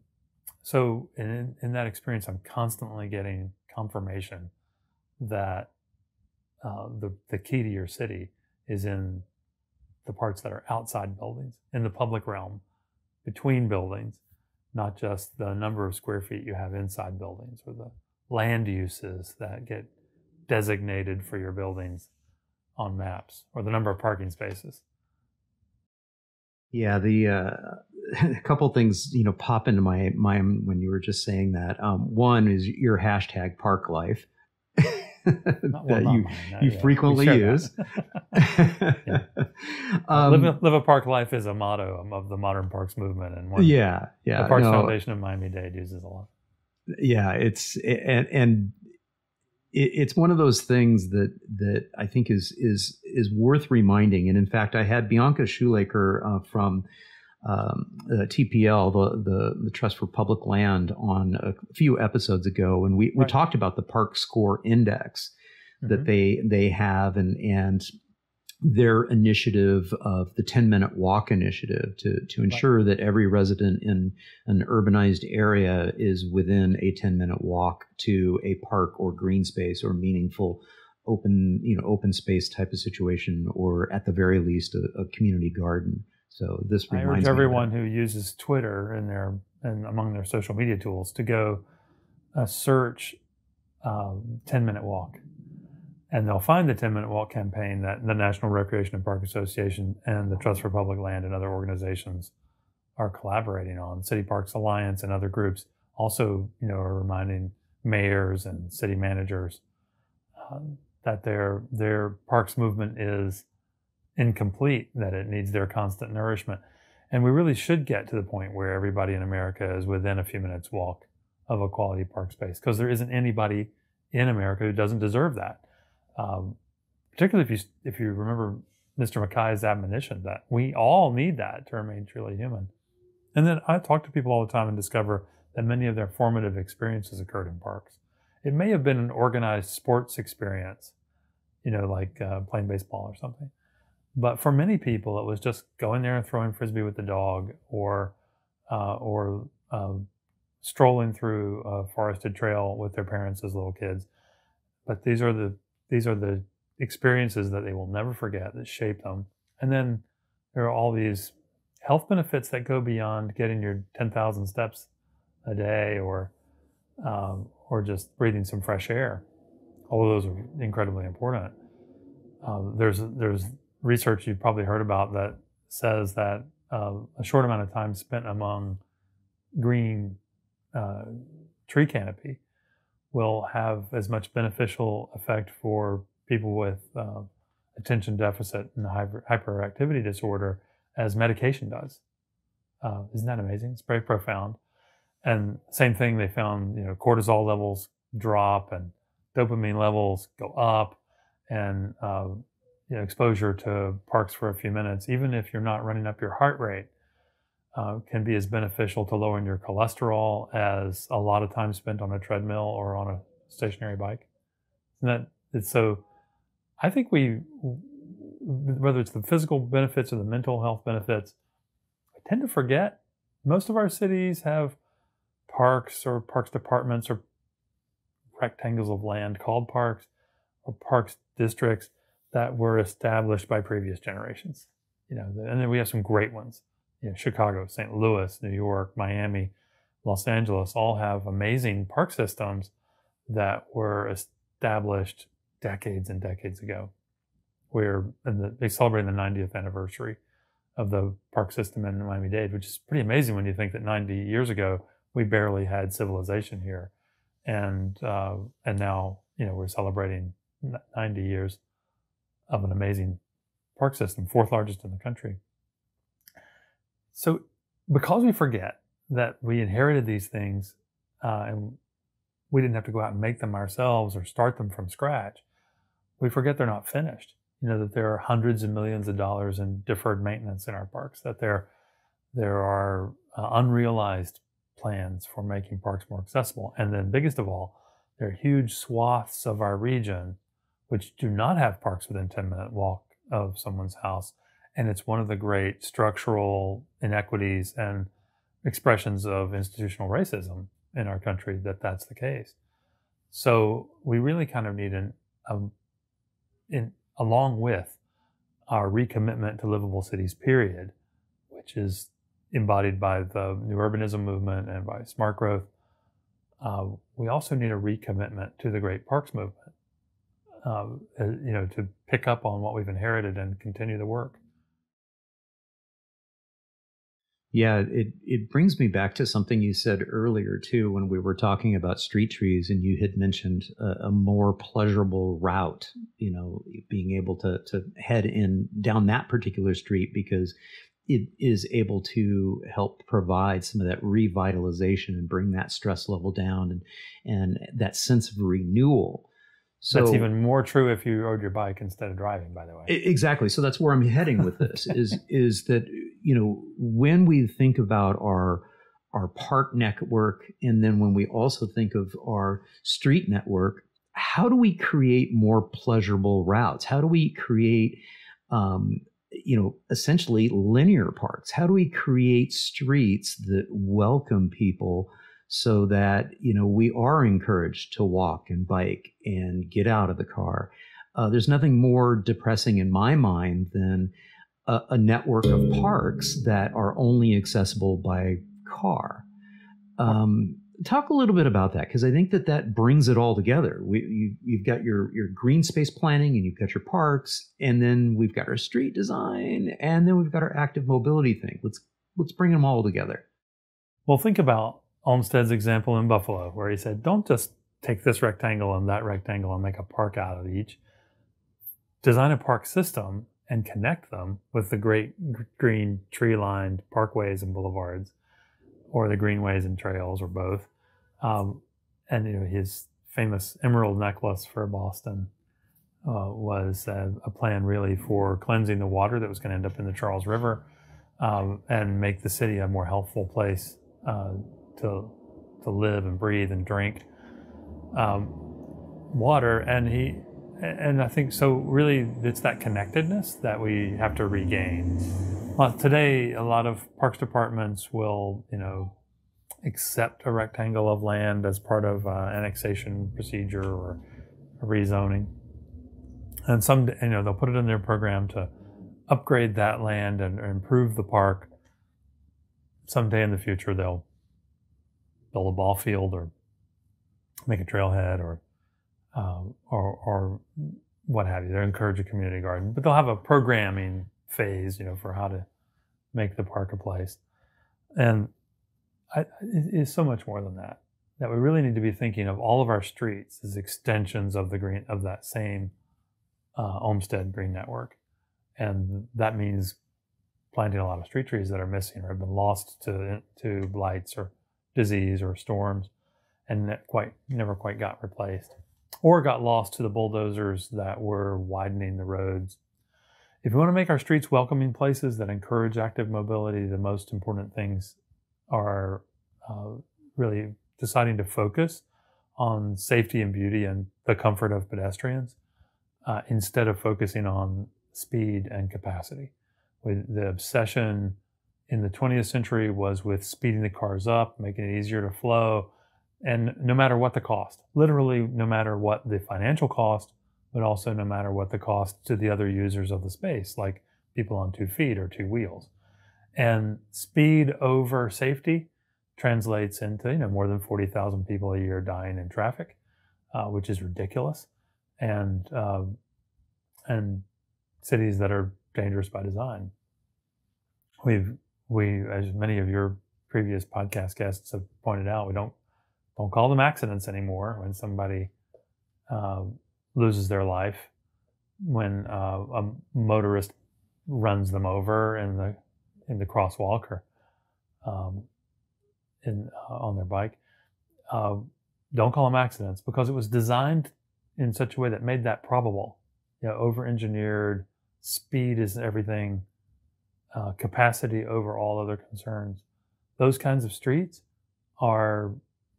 Speaker 2: so in, in that experience, I'm constantly getting confirmation that uh, the, the key to your city is in the parts that are outside buildings, in the public realm, between buildings, not just the number of square feet you have inside buildings or the land uses that get designated for your buildings on maps or the number of parking spaces.
Speaker 1: Yeah, the uh, (laughs) a couple things you know pop into my mind when you were just saying that. Um, one is your hashtag Park Life (laughs) that you you frequently use. (laughs)
Speaker 2: um, live, live, a park life is a motto of the modern parks movement, and one,
Speaker 1: yeah, yeah,
Speaker 2: the Parks no, Foundation of Miami Dade uses a lot.
Speaker 1: Yeah, it's and and it's one of those things that that I think is is is worth reminding. And in fact, I had Bianca Shoelaker uh, from um, uh, TPL, the, the, the Trust for Public Land, on a few episodes ago, and we, we talked about the Park Score Index mm-hmm. that they they have, and and their initiative of the 10 minute walk initiative to, to ensure right. that every resident in an urbanized area is within a 10 minute walk to a park or green space or meaningful open you know open space type of situation or at the very least a, a community garden. So this I urge
Speaker 2: everyone who uses Twitter in their and among their social media tools to go uh, search um, 10 minute walk and they'll find the 10 minute walk campaign that the National Recreation and Park Association and the Trust for Public Land and other organizations are collaborating on. City Parks Alliance and other groups also, you know, are reminding mayors and city managers um, that their their parks movement is incomplete, that it needs their constant nourishment. And we really should get to the point where everybody in America is within a few minutes walk of a quality park space because there isn't anybody in America who doesn't deserve that. Um, particularly if you if you remember Mr. MacKaye's admonition that we all need that to remain truly human. And then I talk to people all the time and discover that many of their formative experiences occurred in parks. It may have been an organized sports experience, you know, like uh, playing baseball or something. But for many people, it was just going there and throwing frisbee with the dog, or uh, or uh, strolling through a forested trail with their parents as little kids. But these are the these are the experiences that they will never forget that shape them. And then there are all these health benefits that go beyond getting your 10,000 steps a day or um, or just breathing some fresh air. All of those are incredibly important. Um, there's there's research you've probably heard about that says that uh, a short amount of time spent among green uh, tree canopy will have as much beneficial effect for people with uh, attention deficit and hyper, hyperactivity disorder as medication does. Uh, isn't that amazing? It's very profound. And same thing, they found you know cortisol levels drop and dopamine levels go up, and uh, you know, exposure to parks for a few minutes, even if you're not running up your heart rate, uh, can be as beneficial to lowering your cholesterol as a lot of time spent on a treadmill or on a stationary bike. And that it's so. I think we, whether it's the physical benefits or the mental health benefits, I tend to forget. Most of our cities have parks or parks departments or rectangles of land called parks or parks districts that were established by previous generations. You know, and then we have some great ones. You know, Chicago, St. Louis, New York, Miami, Los Angeles all have amazing park systems that were established decades and decades ago. We're the, they celebrate the 90th anniversary of the park system in Miami-Dade, which is pretty amazing when you think that 90 years ago we barely had civilization here, and uh, and now you know we're celebrating 90 years of an amazing park system, fourth largest in the country. So, because we forget that we inherited these things uh, and we didn't have to go out and make them ourselves or start them from scratch, we forget they're not finished. You know that there are hundreds of millions of dollars in deferred maintenance in our parks. That there there are uh, unrealized plans for making parks more accessible, and then biggest of all, there are huge swaths of our region which do not have parks within 10 minute walk of someone's house. And it's one of the great structural inequities and expressions of institutional racism in our country that that's the case. So we really kind of need an, um, in, along with our recommitment to livable cities, period, which is embodied by the new urbanism movement and by smart growth. Uh, we also need a recommitment to the Great Parks movement uh, you know, to pick up on what we've inherited and continue the work.
Speaker 1: Yeah, it, it brings me back to something you said earlier, too, when we were talking about street trees, and you had mentioned a, a, more pleasurable route, you know, being able to, to head in down that particular street because it is able to help provide some of that revitalization and bring that stress level down and, and that sense of renewal
Speaker 2: so that's even more true if you rode your bike instead of driving, by the way.
Speaker 1: Exactly. So that's where I'm heading with this (laughs) is is that you know when we think about our our park network and then when we also think of our street network, how do we create more pleasurable routes? How do we create um, you know essentially linear parks? How do we create streets that welcome people? So that you know we are encouraged to walk and bike and get out of the car. Uh, there's nothing more depressing in my mind than a, a, network of parks that are only accessible by car. Um, talk a little bit about that because I think that that brings it all together. We, you, have got your your green space planning and you've got your parks, and then we've got our street design, and then we've got our active mobility thing. Let's let's bring them all together.
Speaker 2: Well, think about Olmsted's example in Buffalo, where he said, don't just take this rectangle and that rectangle and make a park out of each. Design a park system and connect them with the great green tree lined parkways and boulevards or the greenways and trails or both. Um, and you know his famous emerald necklace for Boston uh, was a, a, plan really for cleansing the water that was going to end up in the Charles River um, and make the city a more healthful place uh, to to live and breathe and drink um, water. And he and I think so. Really, it's that connectedness that we have to regain. Well, today, a lot of parks departments will, you know, accept a rectangle of land as part of uh, annexation procedure or rezoning, and some, you know, they'll put it in their program to upgrade that land and, improve the park. Someday in the future, they'll build a ball field or make a trailhead or um, or, or what have you. They encourage a community garden, but they'll have a programming phase, you know, for how to make the park a place. And I, it's so much more than that. That we really need to be thinking of all of our streets as extensions of the green of that same uh, Olmsted Green Network, and that means planting a lot of street trees that are missing or have been lost to to blights or disease or storms, and that quite never quite got replaced or got lost to the bulldozers that were widening the roads. If we want to make our streets welcoming places that encourage active mobility, the most important things are uh, really deciding to focus on safety and beauty and the comfort of pedestrians uh, instead of focusing on speed and capacity. With the obsession in the 20th century was with speeding the cars up, making it easier to flow, and no matter what the cost, literally, no matter what the financial cost, but also no matter what the cost to the other users of the space, like people on two feet or two wheels. And speed over safety translates into you know more than 40,000 people a year dying in traffic, uh, which is ridiculous, and uh, and cities that are dangerous by design. We've we as many of your previous podcast guests have pointed out, we don't don't call them accidents anymore when somebody uh, loses their life, when uh, a motorist runs them over in the in the crosswalk or um, in uh, on their bike. Uh, don't call them accidents because it was designed in such a way that made that probable. You know, over-engineered, speed is everything, uh, capacity over all other concerns. Those kinds of streets are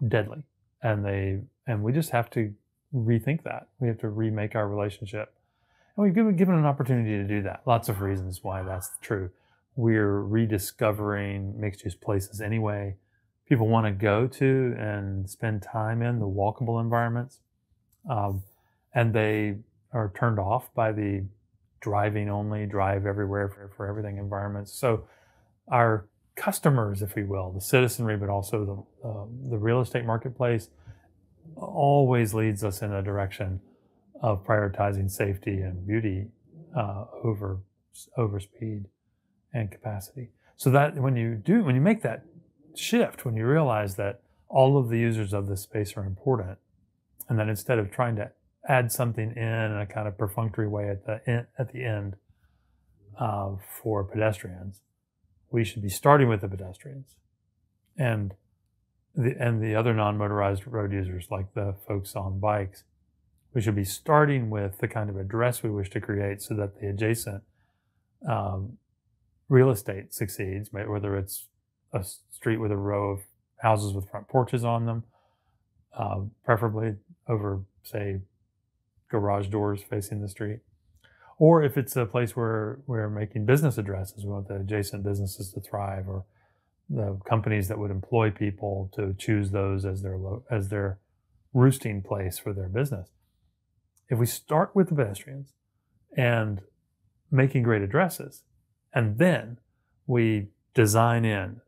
Speaker 2: deadly. And they and we just have to rethink that. We have to remake our relationship. And we've given, given an opportunity to do that. Lots of reasons why that's true. We're rediscovering mixed use places anyway. People want to go to and spend time in the walkable environments. Um, and they are turned off by the driving only drive everywhere for, for everything environments so our customers, if we will, the citizenry, but also the, uh, the real estate marketplace, always leads us in a direction of prioritizing safety and beauty uh, over over speed and capacity. So that when you do, when you make that shift, when you realize that all of the users of this space are important, and that instead of trying to add something in, in a kind of perfunctory way at the at the end uh, for pedestrians, we should be starting with the pedestrians. And the and the other non-motorized road users like the folks on bikes we should be starting with the kind of address we wish to create so that the adjacent um, real estate succeeds whether it's a street with a row of houses with front porches on them uh, preferably over say garage doors facing the street or if it's a place where we're making business addresses, we want the adjacent businesses to thrive, or the companies that would employ people to choose those as their as their roosting place for their business. If we start with the pedestrians and making great addresses, and then we design in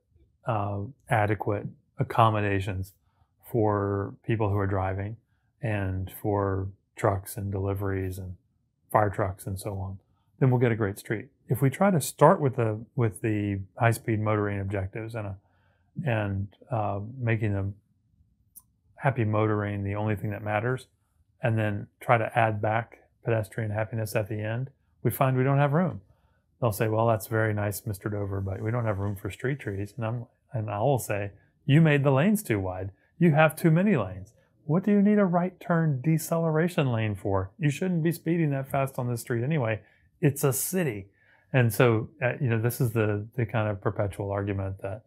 Speaker 2: uh, adequate accommodations for people who are driving and for trucks and deliveries and fire trucks and so on, then we'll get a great street. If we try to start with the with the high speed motoring objectives and a, and uh, making them happy motoring the only thing that matters, and then try to add back pedestrian happiness at the end, we find we don't have room. They'll say, "Well, that's very nice, Mr. Dover, but we don't have room for street trees." And I'm and I will say, "You made the lanes too wide. You have too many lanes. What do you need a right turn deceleration lane for? You shouldn't be speeding that fast on this street anyway. It's a city." And so, uh, you know, this is the the kind of perpetual argument that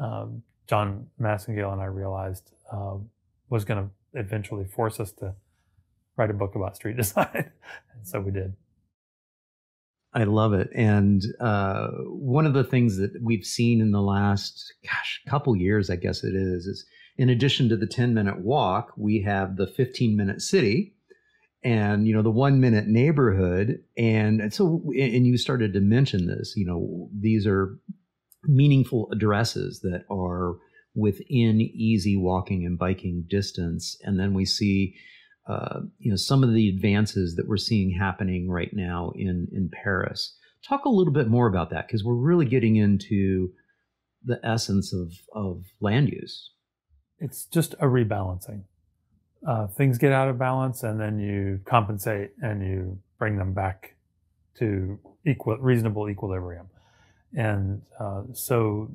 Speaker 2: um, John Massengale and I realized uh, was going to eventually force us to write a book about street (laughs) design. and so we did.
Speaker 1: I love it. And uh, one of the things that we've seen in the last, gosh, couple years, I guess it is, is in addition to the 10 minute walk, we have the 15 minute city and, you know, the one minute neighborhood. And, and so, and you started to mention this, you know, these are meaningful addresses that are within easy walking and biking distance. And then we see, uh, you know some of the advances that we're seeing happening right now in in Paris. Talk a little bit more about that because we're really getting into the essence of of land use.
Speaker 2: It's just a rebalancing. Uh, things get out of balance, and then you compensate and you bring them back to equal reasonable equilibrium. And uh, so,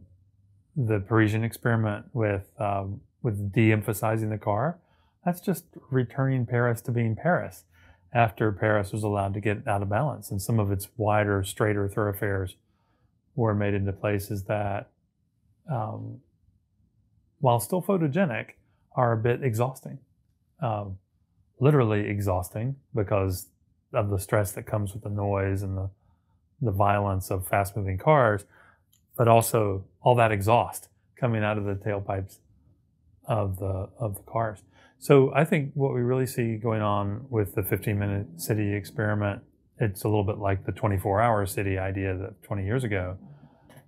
Speaker 2: the Parisian experiment with um, with de-emphasizing the car that's just returning Paris to being Paris after Paris was allowed to get out of balance. And some of its wider, straighter thoroughfares were made into places that, um, while still photogenic, are a bit exhausting. Um, literally exhausting because of the stress that comes with the noise and the, the violence of fast moving cars, but also all that exhaust coming out of the tailpipes of the of the cars. So I think what we really see going on with the 15 minute city experiment, it's a little bit like the 24 hour city idea that 20 years ago,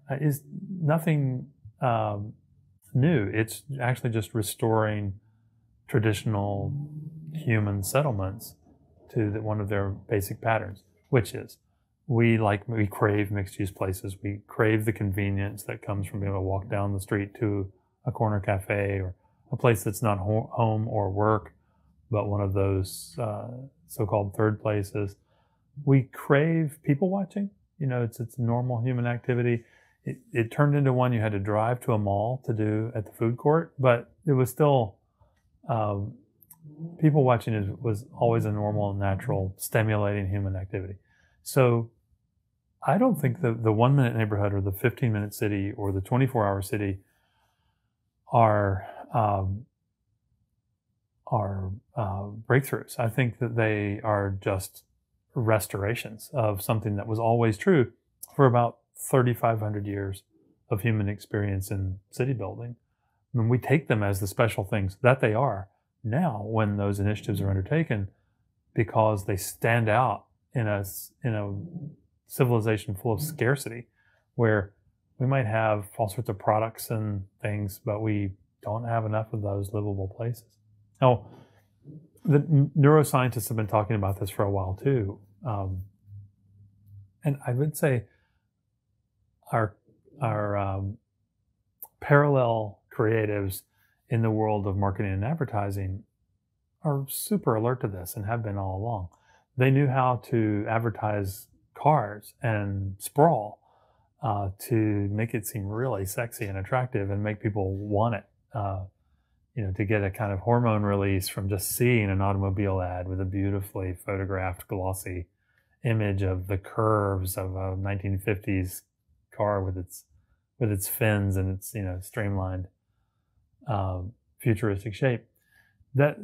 Speaker 2: uh, is nothing um, new. It's actually just restoring traditional human settlements to the, one of their basic patterns, which is we like we crave mixed use places. We crave the convenience that comes from being able to walk down the street to a corner cafe or a place that's not ho- home or work, but one of those uh, so-called third places. We crave people watching. You know, it's it's normal human activity. It, it turned into one you had to drive to a mall to do at the food court, but it was still um, people watching is, was always a normal, natural, stimulating human activity. So I don't think the, the one minute neighborhood or the 15 minute city or the 24 hour city are um, are uh, breakthroughs. I think that they are just restorations of something that was always true for about 3,500 years of human experience in city building. And we take them as the special things that they are now when those initiatives are undertaken because they stand out in a, in a civilization full of scarcity where we might have all sorts of products and things, but we don't have enough of those livable places. Now, the neuroscientists have been talking about this for a while too. Um, and I would say our, our um, parallel creatives in the world of marketing and advertising are super alert to this and have been all along. They knew how to advertise cars and sprawl uh, to make it seem really sexy and attractive and make people want it uh, you know, to get a kind of hormone release from just seeing an automobile ad with a beautifully photographed, glossy image of the curves of a 1950s car with its with its fins and its you know streamlined um, futuristic shape. That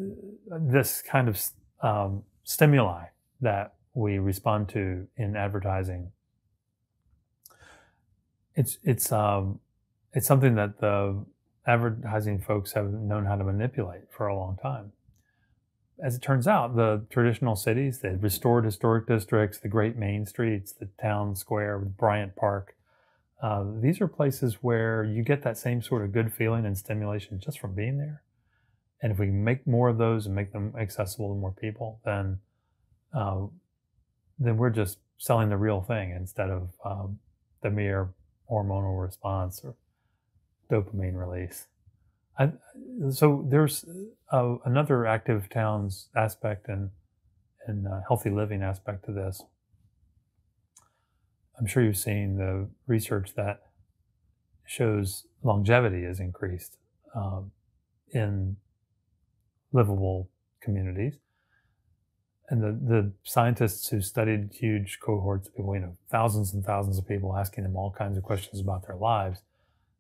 Speaker 2: this kind of um, stimuli that we respond to in advertising. It's it's um, it's something that the advertising folks have known how to manipulate for a long time. As it turns out, the traditional cities, the restored historic districts, the great main streets, the town square Bryant Park, uh, these are places where you get that same sort of good feeling and stimulation just from being there. And if we make more of those and make them accessible to more people, then uh, then we're just selling the real thing instead of um, the mere hormonal response or dopamine release. I, so there's uh, another active towns aspect and and uh, healthy living aspect to this, I'm sure you've seen the research that shows longevity is increased um, in livable communities. And the, the scientists who studied huge cohorts of people, you know, thousands and thousands of people, asking them all kinds of questions about their lives,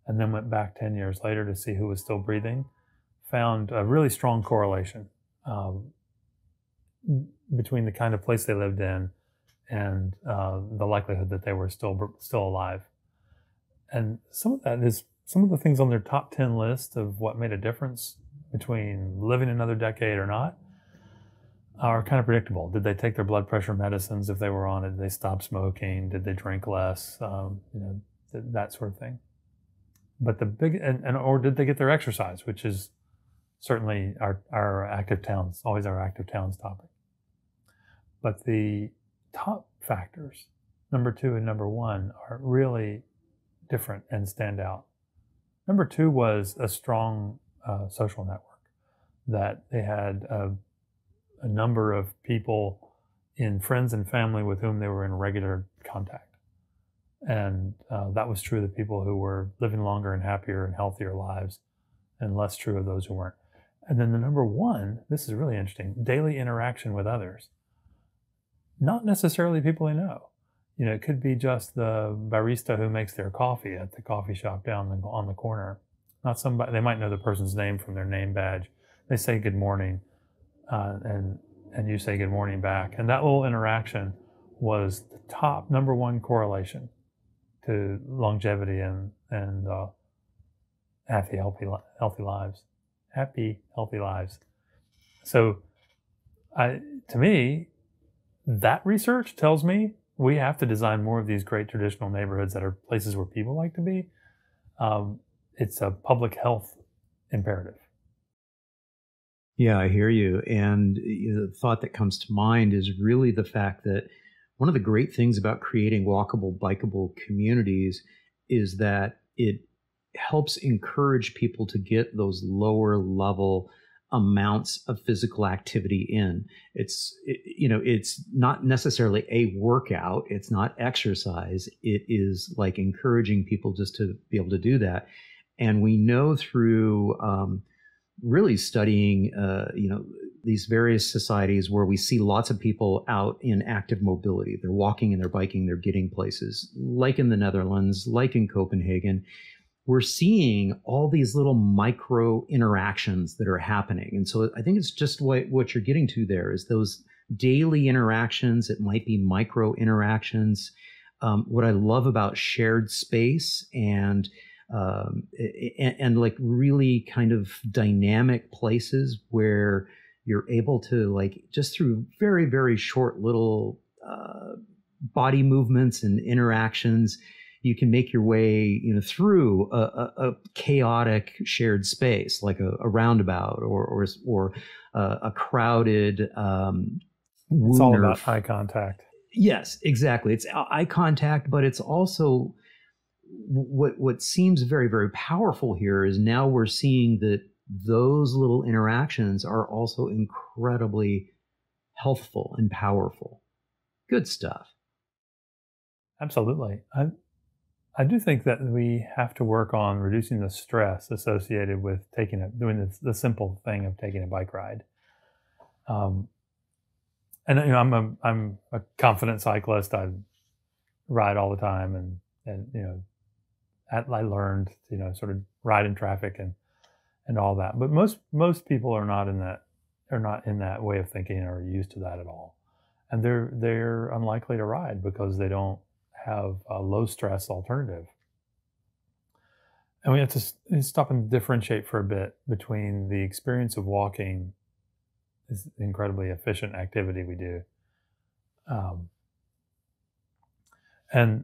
Speaker 2: and then went back 10 years later to see who was still breathing, found a really strong correlation um, between the kind of place they lived in and uh, the likelihood that they were still still alive. And some of that is some of the things on their top 10 list of what made a difference between living another decade or not are kind of predictable. Did they take their blood pressure medicines if they were on it? Did they stop smoking? Did they drink less? Um, you know, th- that sort of thing. But the big, and, and, or did they get their exercise, which is certainly our, our active towns, always our active towns topic. But the top factors, number two and number one, are really different and stand out. Number two was a strong uh, social network that they had a, a, number of people in friends and family with whom they were in regular contact. And uh, that was true of the people who were living longer and happier and healthier lives, and less true of those who weren't. And then the number one, this is really interesting daily interaction with others. Not necessarily people they know you know, it could be just the barista who makes their coffee at the coffee shop down the, on the corner. Not somebody, they might know the person's name from their name badge. They say good morning, uh, and, and you say good morning back. And that little interaction was the top number one correlation to longevity and, and uh, happy, healthy, healthy lives. Happy, healthy lives. So, I, to me, that research tells me we have to design more of these great traditional neighborhoods that are places where people like to be. Um, it's a public health imperative.
Speaker 1: Yeah, I hear you. And the thought that comes to mind is really the fact that one of the great things about creating walkable, bikeable communities is that it helps encourage people to get those lower level amounts of physical activity in. It's, it, you know, it's not necessarily a workout, it's not exercise. It is like encouraging people just to be able to do that. And we know through um, really studying, uh, you know, these various societies where we see lots of people out in active mobility. They're walking and they're biking, they're getting places, like in the Netherlands, like in Copenhagen we're seeing all these little micro interactions that are happening. And so I think it's just what, what you're getting to there is those daily interactions. It might be micro interactions. Um, what I love about shared space and, um, and, and like really kind of dynamic places where you're able to like just through very very short little uh, body movements and interactions you can make your way you know through a, a, a chaotic shared space like a, a roundabout or or, or a crowded um,
Speaker 2: it's all about eye contact.
Speaker 1: Yes exactly. It's eye contact but it's also what what seems very very powerful here is now we're seeing that those little interactions are also incredibly healthful and powerful. Good stuff.
Speaker 2: Absolutely. I, I do think that we have to work on reducing the stress associated with taking doing the, the simple thing of taking a bike ride. Um, and you know, I'm a I'm a confident cyclist. I ride all the time, and and you know, I learned you know sort of ride in traffic and and all that. But most most people are not in that are not in that way of thinking or used to that at all, and they're they're unlikely to ride because they don't have a low stress alternative. And we have to stop and differentiate for a bit between the experience of walking, this incredibly efficient activity we do, um, and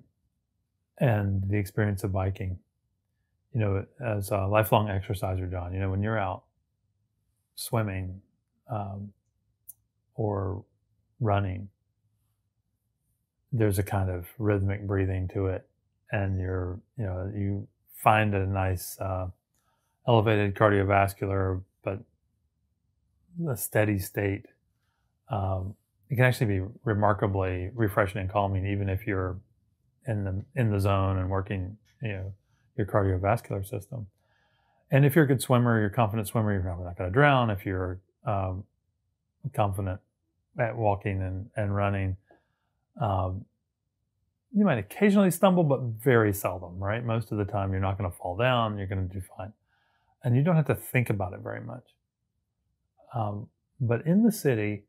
Speaker 2: and the experience of biking. You know, as a lifelong exerciser, John, you know, when you're out swimming um, or running, there's a kind of rhythmic breathing to it, and you're you know you find a nice uh, elevated cardiovascular, but a steady state. Um, it can actually be remarkably refreshing and calming, even if you're in the in the zone and working you know your cardiovascular system. And if you're a good swimmer, you're a confident swimmer, you're probably not going to drown. If you're um, confident at walking and, and running, um, you might occasionally stumble, but very seldom, right? Most of the time, you're not going to fall down. You're going to do fine. And you don't have to think about it very much. Um, but in the city,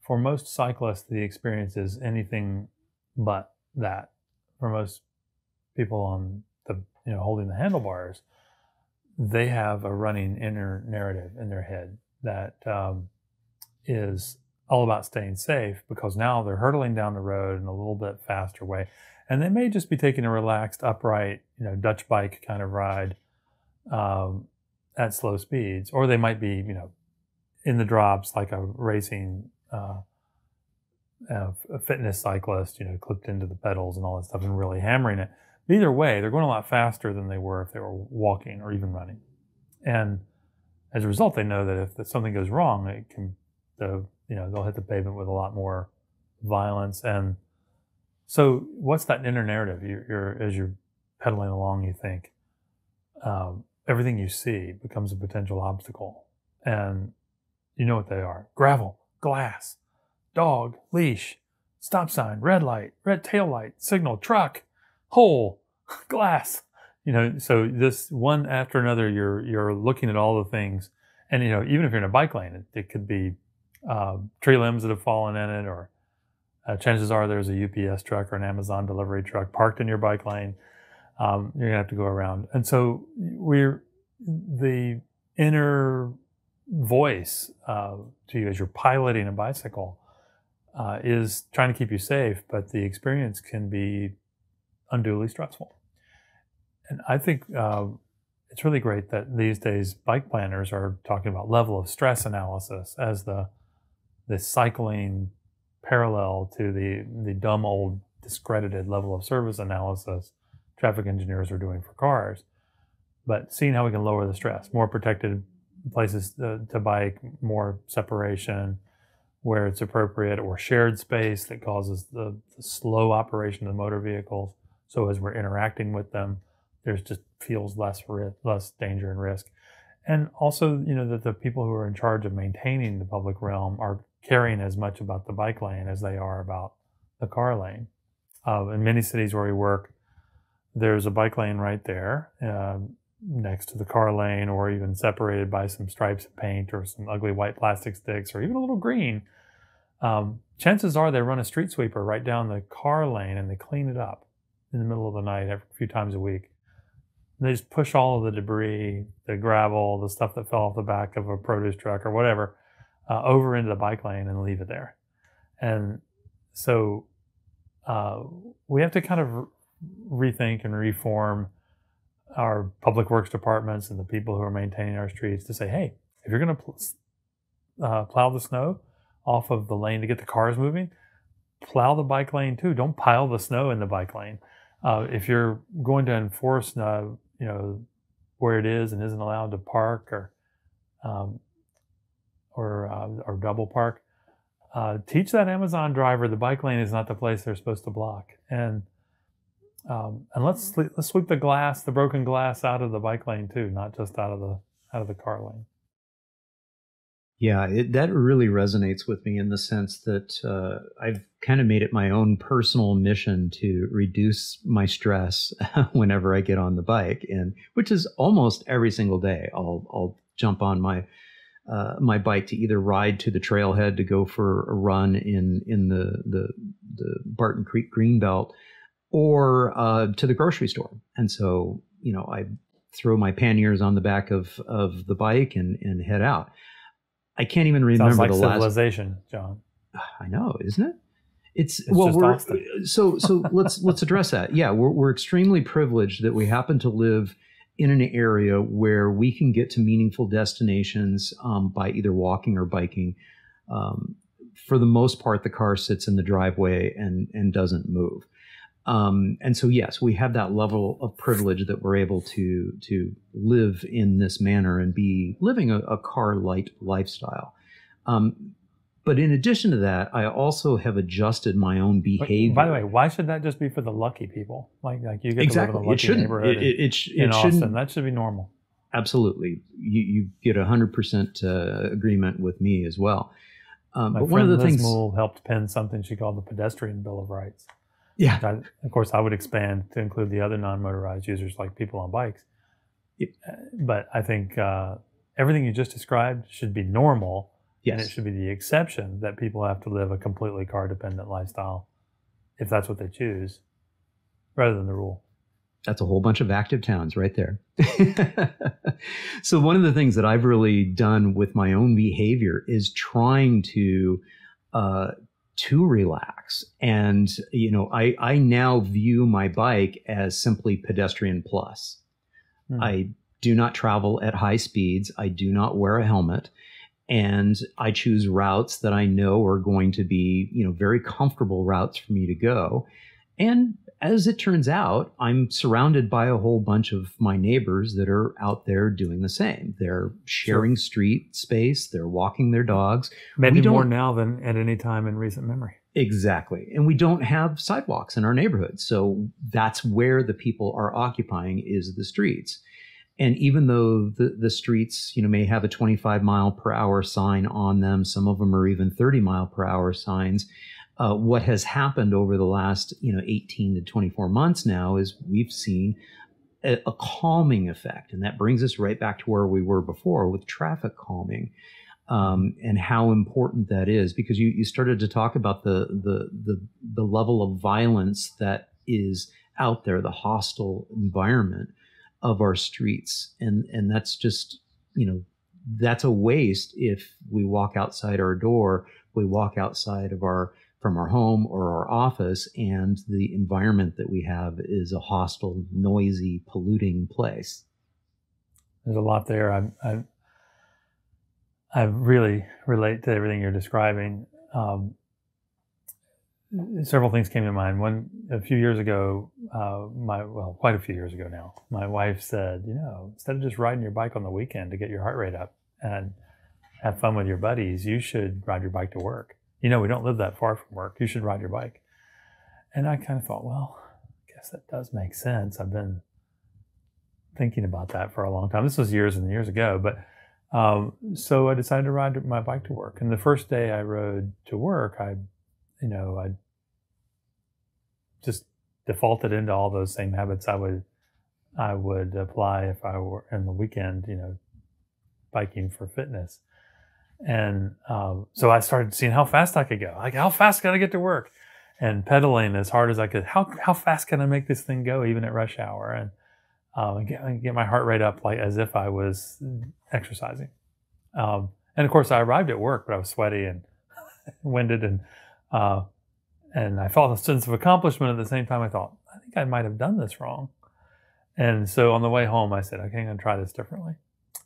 Speaker 2: for most cyclists, the experience is anything but that. For most people on the, you know, holding the handlebars, they have a running inner narrative in their head that um, is all about staying safe because now they're hurtling down the road in a little bit faster way. And they may just be taking a relaxed, upright, you know, Dutch bike kind of ride um, at slow speeds, or they might be, you know, in the drops like a racing uh, a fitness cyclist, you know, clipped into the pedals and all that stuff and really hammering it. But either way, they're going a lot faster than they were if they were walking or even running. And as a result, they know that if something goes wrong, it can the you know they'll hit the pavement with a lot more violence. And so, what's that inner narrative? You're, you're as you're pedaling along, you think um, everything you see becomes a potential obstacle, and you know what they are: gravel, glass, dog, leash, stop sign, red light, red tail light, signal, truck, hole, (laughs) glass you know, so this one after another, you're you're looking at all the things, and you know, even if you're in a bike lane, it, it could be uh, tree limbs that have fallen in it, or uh, chances are there's a UPS truck or an Amazon delivery truck parked in your bike lane. Um, you're gonna have to go around, and so we're the inner voice uh, to you as you're piloting a bicycle uh, is trying to keep you safe, but the experience can be unduly stressful and I think uh, it's really great that these days bike planners are talking about level of stress analysis as the the cycling parallel to the the dumb old discredited level of service analysis traffic engineers are doing for cars. But seeing how we can lower the stress, more protected places to, to bike, more separation where it's appropriate, or shared space that causes the, the slow operation of motor vehicles. So as we're interacting with them, there's just feels less risk, less danger and risk. And also, you know, that the people who are in charge of maintaining the public realm are caring as much about the bike lane as they are about the car lane. Uh, in many cities where we work, there's a bike lane right there uh, next to the car lane, or even separated by some stripes of paint or some ugly white plastic sticks, or even a little green. Um, chances are they run a street sweeper right down the car lane and they clean it up in the middle of the night a few times a week they just push all of the debris, the gravel, the stuff that fell off the back of a produce truck or whatever, uh, over into the bike lane and leave it there. And so uh, we have to kind of rethink and reform our public works departments and the people who are maintaining our streets to say, hey, if you're going to pl- uh, plow the snow off of the lane to get the cars moving, plow the bike lane too. Don't pile the snow in the bike lane. Uh, if you're going to enforce uh, you know where it is and isn't allowed to park or um, or uh, or double park. Uh, teach that Amazon driver the bike lane is not the place they're supposed to block, and um, and let's let's sweep the glass, the broken glass, out of the bike lane too, not just out of the out of the car lane.
Speaker 1: Yeah, it, that really resonates with me in the sense that uh, I've kind of made it my own personal mission to reduce my stress (laughs) whenever I get on the bike, and which is almost every single day. I'll I'll jump on my uh, my bike to either ride to the trailhead to go for a run in in the the, the Barton Creek Greenbelt, or uh, to the grocery store. And so you know I throw my panniers on the back of of the bike and and head out I can't even remember
Speaker 2: Sounds like
Speaker 1: the
Speaker 2: civilization,
Speaker 1: last.
Speaker 2: John. (sighs)
Speaker 1: I know, isn't it? It's,
Speaker 2: it's
Speaker 1: well, we're, so so let's let's address that. Yeah, we're we're extremely privileged that we happen to live in an area where we can get to meaningful destinations um, by either walking or biking. Um, for the most part, the car sits in the driveway and and doesn't move. Um, and so, yes, we have that level of privilege that we're able to to live in this manner and be living a, a car light lifestyle. Um, but in addition to that, I also have adjusted my own behavior.
Speaker 2: By the way, why should that just be for the lucky people? Like like you get
Speaker 1: exactly.
Speaker 2: to live in a lucky
Speaker 1: it shouldn't.
Speaker 2: neighborhood
Speaker 1: It, it, it, sh-
Speaker 2: in
Speaker 1: it
Speaker 2: Austin.
Speaker 1: shouldn't.
Speaker 2: That should be normal.
Speaker 1: Absolutely, you you get a hundred percent uh, agreement with me as well. Um, but one of the
Speaker 2: Liz
Speaker 1: things,
Speaker 2: Moule helped pen something she called the Pedestrian Bill of Rights.
Speaker 1: yeah,
Speaker 2: I, of course, I would expand to include the other non-motorized users like people on bikes.
Speaker 1: Yep.
Speaker 2: Uh, But I think uh, everything you just described should be normal, and it should be the exception that people have to live a completely car-dependent lifestyle, if that's what they choose, rather than the rule.
Speaker 1: that's a whole bunch of active towns right there. (laughs) so one of the things that I've really done with my own behavior is trying to uh, to relax, and you know, I I now view my bike as simply pedestrian plus.
Speaker 2: Hmm.
Speaker 1: I do not travel at high speeds. I do not wear a helmet. And I choose routes that I know are going to be, you know, very comfortable routes for me to go. And as it turns out, I'm surrounded by a whole bunch of my neighbors that are out there doing the same. They're sharing street space, they're walking their dogs.
Speaker 2: Maybe more now than at any time in recent memory.
Speaker 1: Exactly. And we don't have sidewalks in our neighborhood. So that's where the people are occupying is the streets. And even though the, the streets, you know, may have a 25 mile per hour sign on them, some of them are even 30 mile per hour signs. Uh, what has happened over the last, you know, 18 to 24 months now is we've seen a, a calming effect. And that brings us right back to where we were before with traffic calming um, and how important that is because you, you started to talk about the, the the the level of violence that is out there, the hostile environment of our streets, and and that's just you know that's a waste if we walk outside our door, we walk outside of our from our home or our office, and the environment that we have is a hostile, noisy, polluting place.
Speaker 2: There's a lot there. I, I, I really relate to everything you're describing. Um, several things came to mind. One, a few years ago, uh, my well, quite a few years ago now, my wife said, you know, instead of just riding your bike on the weekend to get your heart rate up and have fun with your buddies, you should ride your bike to work. You know, we don't live that far from work. You should ride your bike. And I kind of thought, well, I guess that does make sense. I've been thinking about that for a long time. This was years and years ago, but um, so I decided to ride my bike to work. And the first day I rode to work, I, you know, I just defaulted into all those same habits I would I would apply if I were in the weekend, you know, biking for fitness. And um, so I started seeing how fast I could go. Like, how fast can I get to work? And pedaling as hard as I could. How how fast can I make this thing go, even at rush hour? And um, get, get my heart rate up like as if I was exercising. Um, and of course, I arrived at work, but I was sweaty and (laughs) winded, and uh, and I felt a sense of accomplishment at the same time. I thought, I think I might have done this wrong. And so on the way home, I said, okay, I'm going to try this differently.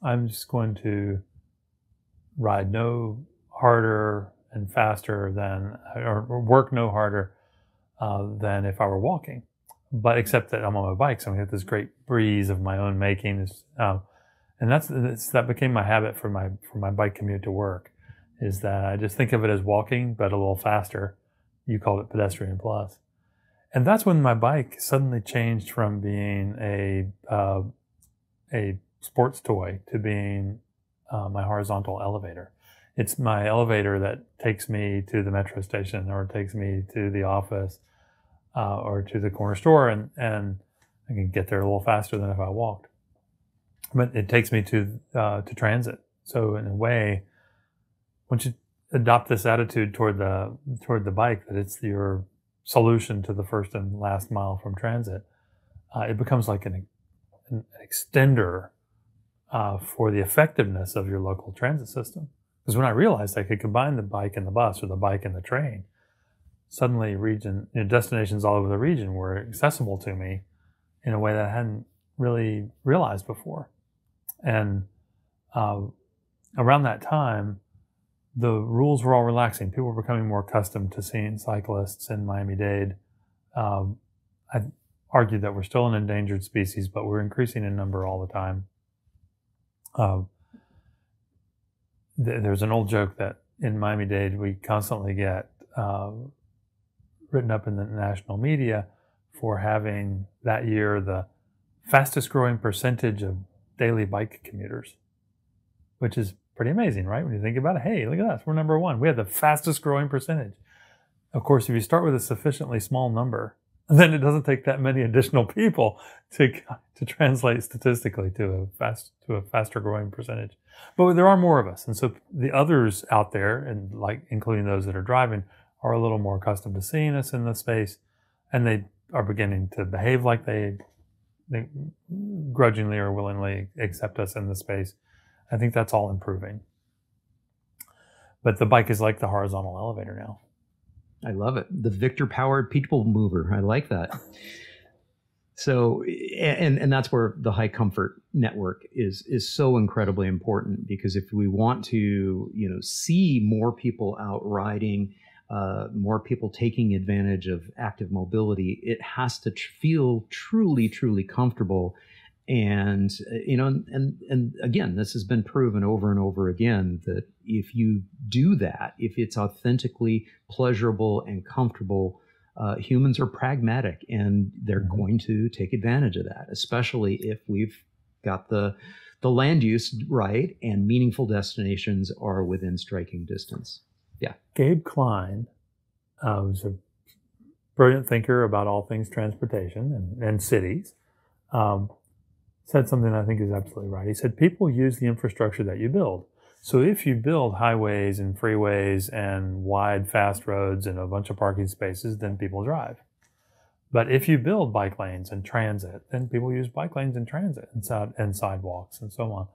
Speaker 2: I'm just going to ride no harder and faster than, or work no harder uh, than if I were walking. But except that I'm on my bike, so I'm get this great breeze of my own making. Uh, and that's, that's that became my habit for my for my bike commute to work, is that I just think of it as walking, but a little faster. You called it pedestrian plus, and that's when my bike suddenly changed from being a uh, a sports toy to being uh, my horizontal elevator. It's my elevator that takes me to the metro station or takes me to the office uh, or to the corner store, and, and I can get there a little faster than if I walked. But it takes me to uh, to transit. So in a way, once you adopt this attitude toward the toward the bike that it's your solution to the first and last mile from transit, uh, it becomes like an, an extender uh, for the effectiveness of your local transit system. Because when I realized I could combine the bike and the bus or the bike and the train, suddenly region you know, destinations all over the region were accessible to me in a way that I hadn't really realized before. And uh, around that time, the rules were all relaxing. People were becoming more accustomed to seeing cyclists in Miami-Dade. Um, I argued that we're still an endangered species, but we're increasing in number all the time. Um, th- there's an old joke that in Miami Dade, we constantly get uh, written up in the national media for having that year the fastest growing percentage of daily bike commuters, which is pretty amazing, right? When you think about it, hey, look at us, we're number one. We have the fastest growing percentage. Of course, if you start with a sufficiently small number, (laughs) then it doesn't take that many additional people to (laughs) to translate statistically to a fast to a faster growing percentage. But there are more of us, and so the others out there, and like including those that are driving, are a little more accustomed to seeing us in the space, and they are beginning to behave like they, they grudgingly or willingly accept us in the space. I think that's all improving. But the bike is like the horizontal elevator now.
Speaker 1: I love it. The Victor powered people mover. I like that. So, and and that's where the high comfort network is is so incredibly important because if we want to, you know, see more people out riding, uh, more people taking advantage of active mobility, it has to tr- feel truly, truly comfortable and uh, you know and and again this has been proven over and over again that if you do that if it's authentically pleasurable and comfortable uh, humans are pragmatic and they're mm-hmm. going to take advantage of that especially if we've got the the land use right and meaningful destinations are within striking distance yeah
Speaker 2: gabe klein uh, was a brilliant thinker about all things transportation and, and cities um, said something I think is absolutely right. He said, People use the infrastructure that you build. So if you build highways and freeways and wide, fast roads and a bunch of parking spaces, then people drive. But if you build bike lanes and transit, then people use bike lanes and transit and, side, and sidewalks and so on.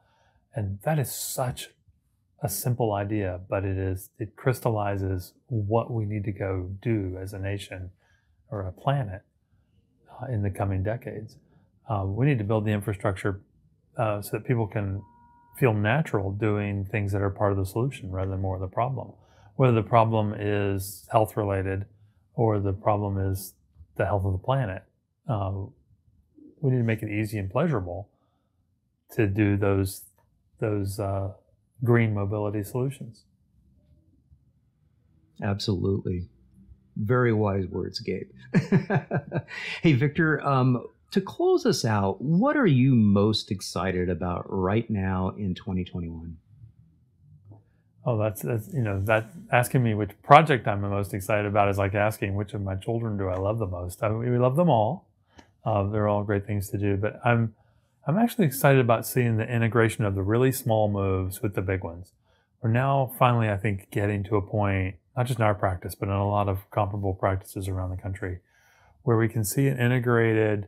Speaker 2: And that is such a simple idea, but it is it crystallizes what we need to go do as a nation or a planet uh, in the coming decades. Um, we need to build the infrastructure uh, so that people can feel natural doing things that are part of the solution rather than more of the problem. Whether the problem is health related or the problem is the health of the planet, uh, we need to make it easy and pleasurable to do those those uh, green mobility solutions.
Speaker 1: Absolutely. Very wise words, Gabe. (laughs) hey, Victor, um, to close us out, what are you most excited about right now in 2021?
Speaker 2: Oh, that's, that's you know that asking me which project I'm the most excited about is like asking which of my children do I love the most. I, we love them all; uh, they're all great things to do. But I'm I'm actually excited about seeing the integration of the really small moves with the big ones. We're now finally, I think, getting to a point, not just in our practice, but in a lot of comparable practices around the country, where we can see an integrated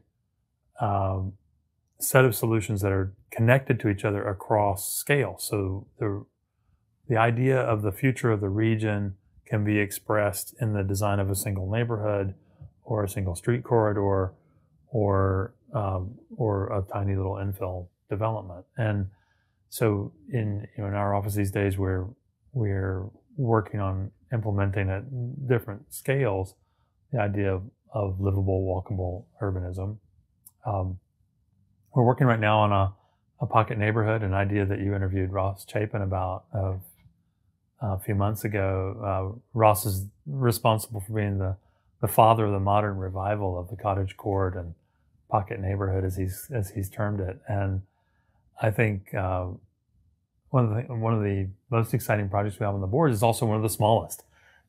Speaker 2: um, set of solutions that are connected to each other across scale. So the the idea of the future of the region can be expressed in the design of a single neighborhood or a single street corridor or um, or a tiny little infill development. And so in you know, in our office these days, we're we're working on implementing at different scales the idea of, of livable, walkable urbanism um, we're working right now on a, a, pocket neighborhood, an idea that you interviewed Ross Chapin about uh, a few months ago. Uh, Ross is responsible for being the, the father of the modern revival of the cottage court and pocket neighborhood, as he's as he's termed it. And I think uh, one of the one of the most exciting projects we have on the board is also one of the smallest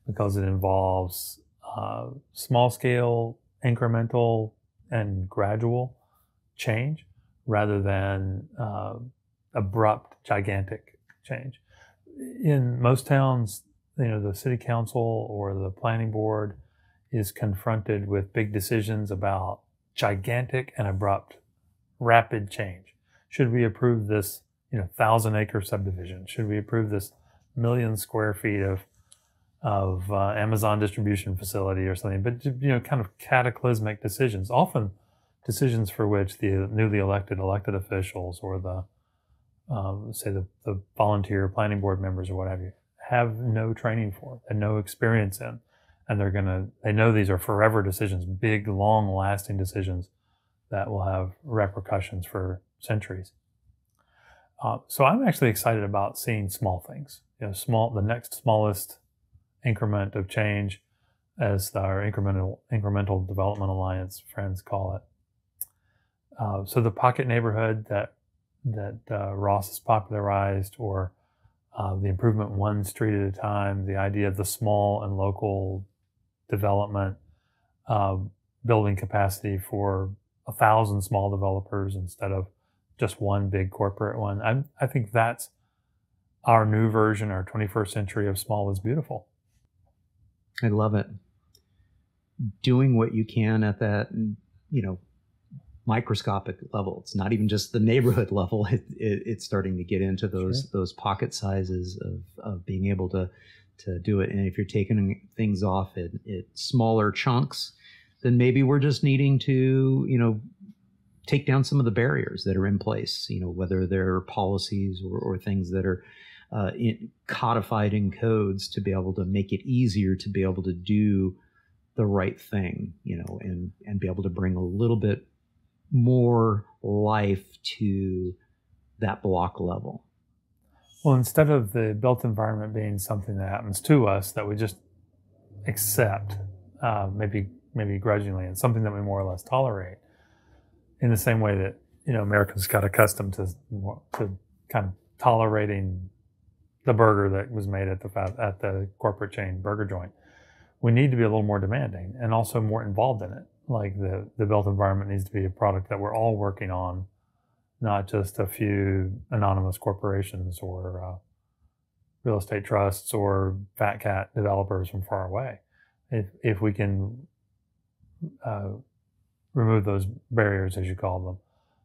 Speaker 2: because it involves uh, small scale, incremental and gradual change rather than uh, abrupt, gigantic change. In most towns, you know, the city council or the planning board is confronted with big decisions about gigantic and abrupt, rapid change. Should we approve this, you know, thousand acre subdivision? Should we approve this million square feet of of uh, Amazon distribution facility or something, but you know, kind of cataclysmic decisions, often decisions for which the newly elected elected officials or the um, say the, the volunteer planning board members or what have you have no training for and no experience in, and they're gonna they know these are forever decisions, big, long lasting decisions that will have repercussions for centuries. Uh, so I'm actually excited about seeing small things you know, small, the next smallest increment of change, as our incremental incremental development alliance friends call it. Uh, so the pocket neighborhood that that uh, Ross has popularized, or uh, the improvement one street at a time, the idea of the small and local development, uh, building capacity for a thousand small developers instead of just one big corporate one. I, I think that's our new version, our 21st century of small is beautiful.
Speaker 1: I love it. Doing what you can at that, you know, microscopic level. It's not even just the neighborhood (laughs) level. It, it, it's starting to get into those sure. those pocket sizes of, of being able to to do it. And if you're taking things off in, in smaller chunks, then maybe we're just needing to, you know, take down some of the barriers that are in place. You know, whether they're policies or, or things that are uh, in, codified in codes to be able to make it easier to be able to do the right thing. You know, and and be able to bring a little bit more life to that block level.
Speaker 2: Well, instead of the built environment being something that happens to us that we just accept, uh, maybe maybe grudgingly, and something that we more or less tolerate, in the same way that you know Americans got accustomed to to kind of tolerating the burger that was made at the at the corporate chain burger joint. We need to be a little more demanding and also more involved in it like the the built environment needs to be a product that we're all working on, not just a few anonymous corporations or uh, real estate trusts or fat cat developers from far away. If if we can uh, remove those barriers, as you call them,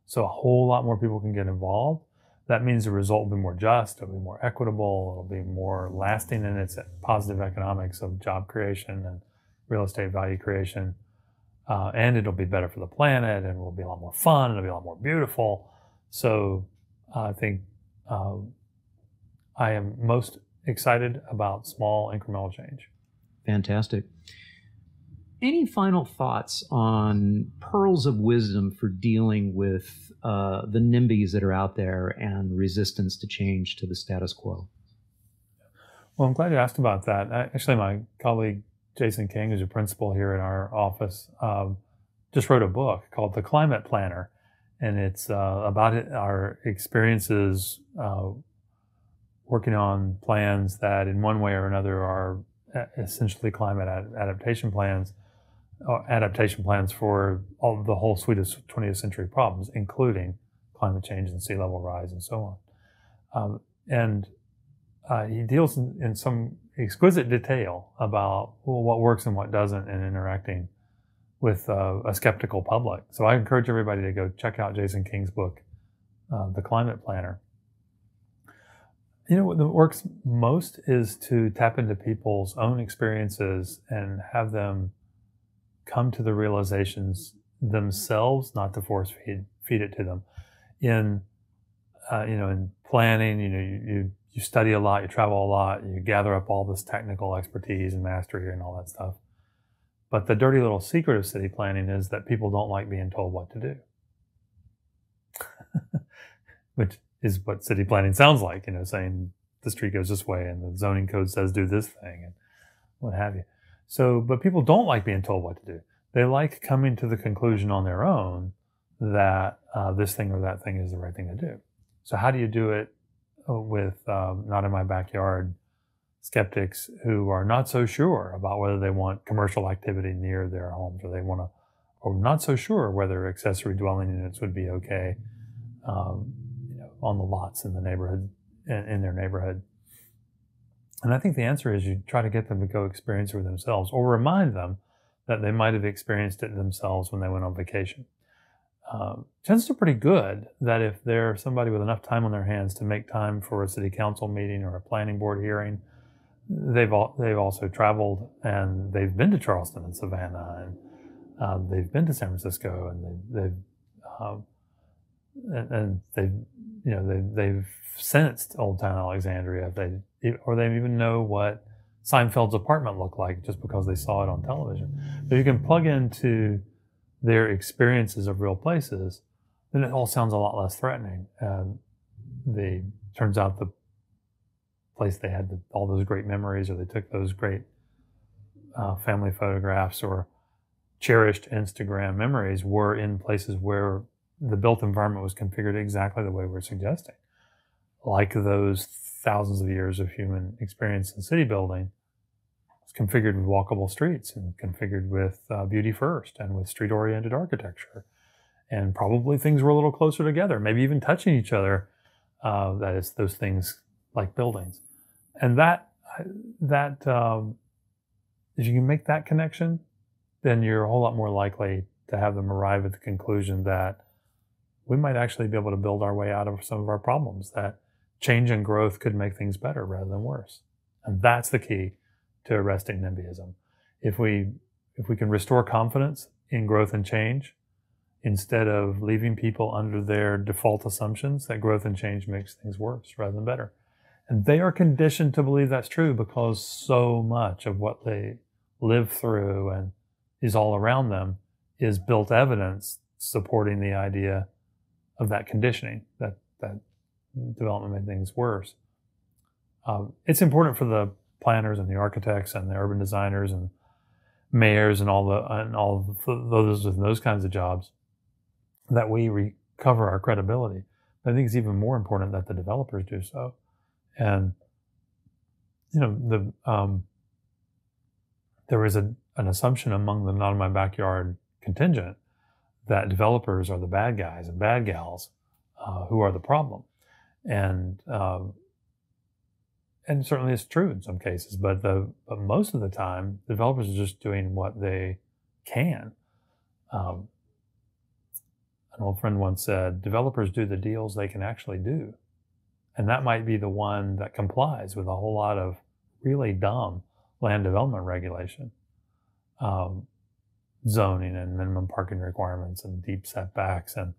Speaker 2: so a whole lot more people can get involved. That means the result will be more just, it'll be more equitable, it'll be more lasting in its positive economics of job creation and real estate value creation uh, and it'll be better for the planet, and it'll be a lot more fun, it'll be a lot more beautiful. So uh, I think uh, I am most excited about small incremental change.
Speaker 1: Fantastic. Any final thoughts on pearls of wisdom for dealing with uh, the NIMBYs that are out there and resistance to change to the status quo?
Speaker 2: Well, I'm glad you asked about that. Actually, my colleague Jason King, who's a principal here in our office, um, just wrote a book called The Climate Planner, and it's uh, about it, our experiences uh, working on plans that, in one way or another, are essentially climate ad- adaptation plans, uh, adaptation plans for all the whole suite of 20th century problems, including climate change and sea level rise and so on. Um, and uh, he deals in, in, some exquisite detail about well, what works and what doesn't in interacting with uh, a skeptical public. So I encourage everybody to go check out Jason King's book, uh, The Climate Planner. You know what works most is to tap into people's own experiences and have them come to the realizations themselves, not to force feed feed it to them. In uh, you know, in planning, you know, you, you you study a lot, you travel a lot, you gather up all this technical expertise and mastery and all that stuff. But the dirty little secret of city planning is that people don't like being told what to do. (laughs) Which is what city planning sounds like, you know, saying the street goes this way and the zoning code says do this thing and what have you. So, but people don't like being told what to do. They like coming to the conclusion on their own that uh, this thing or that thing is the right thing to do. So, how do you do it with um, not in my backyard skeptics who are not so sure about whether they want commercial activity near their homes or they want to, or not so sure whether accessory dwelling units would be okay um, you know, on the lots in the neighborhood, in, in their neighborhood. And I think the answer is you try to get them to go experience it themselves or remind them that they might have experienced it themselves when they went on vacation. Um, tends to pretty good that if they're somebody with enough time on their hands to make time for a city council meeting or a planning board hearing, they've they've also traveled and they've been to Charleston and Savannah and um, they've been to San Francisco and they, they've um, and, they've you know they, they've sensed Old Town Alexandria. They or they even know what Seinfeld's apartment looked like just because they saw it on television. But you can plug into their experiences of real places, then it all sounds a lot less threatening. And the turns out the place they had the, all those great memories, or they took those great uh, family photographs or cherished Instagram memories, were in places where the built environment was configured exactly the way we're suggesting. Like those thousands of years of human experience in city building, it's configured with walkable streets and configured with uh, beauty first and with street oriented architecture. And probably things were a little closer together, maybe even touching each other. Uh, that is, those things like buildings. And that, that, um, if you can make that connection, then you're a whole lot more likely to have them arrive at the conclusion that we might actually be able to build our way out of some of our problems, that change and growth could make things better rather than worse. And that's the key to arresting NIMBYism. If we, if we can restore confidence in growth and change, instead of leaving people under their default assumptions that growth and change makes things worse rather than better. And they are conditioned to believe that's true because so much of what they live through and is all around them is built evidence supporting the idea of that conditioning that that development made things worse. Um, it's important for the planners and the architects and the urban designers and mayors and all the and all those with those kinds of jobs that we recover our credibility. But I think it's even more important that the developers do so. And you know the um, there is a, an assumption among the not in my backyard contingent that developers are the bad guys and bad gals uh, who are the problem. And um, and certainly it's true in some cases, but the but most of the time, developers are just doing what they can. Um, an old friend once said, "Developers do the deals they can actually do," and that might be the one that complies with a whole lot of really dumb land development regulation. Um, zoning and minimum parking requirements and deep setbacks and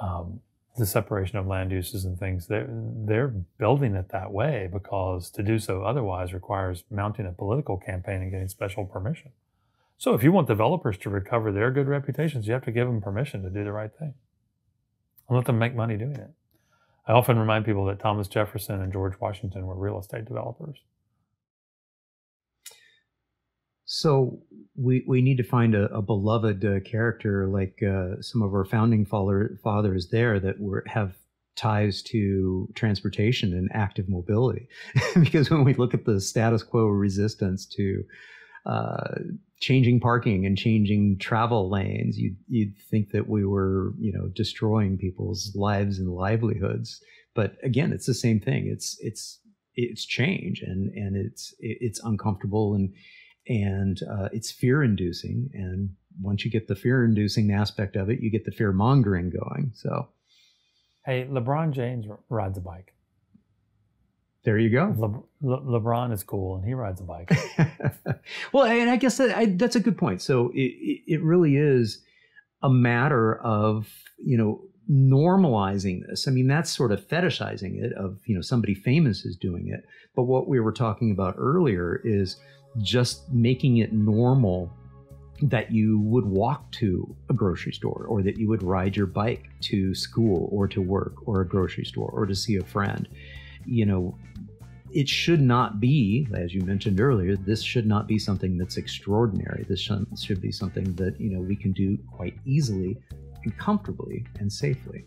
Speaker 2: um, the separation of land uses and things. They're, they're building it that way because to do so otherwise requires mounting a political campaign and getting special permission. So if you want developers to recover their good reputations, you have to give them permission to do the right thing and let them make money doing it. I often remind people that Thomas Jefferson and George Washington were real estate developers.
Speaker 1: So we we need to find a, a beloved uh, character like uh, some of our founding father, fathers there that were have ties to transportation and active mobility, (laughs) because when we look at the status quo resistance to uh, changing parking and changing travel lanes, you'd you'd think that we were you know destroying people's lives and livelihoods. But again, it's the same thing. It's it's it's change and and it's it's uncomfortable and and uh, it's fear inducing. And once you get the fear inducing aspect of it, you get the fear mongering going. So,
Speaker 2: hey, LeBron James rides a bike.
Speaker 1: There you go.
Speaker 2: Le- Le- LeBron is cool, and he rides a bike. (laughs)
Speaker 1: well, and I guess that, I, that's a good point. So it, it really is a matter of you know normalizing this. I mean, that's sort of fetishizing it. Of you know somebody famous is doing it, but what we were talking about earlier is just making it normal that you would walk to a grocery store or that you would ride your bike to school or to work or a grocery store or to see a friend. You know, it should not be, as you mentioned earlier, this should not be something that's extraordinary. This should be something that, you know, we can do quite easily and comfortably and safely.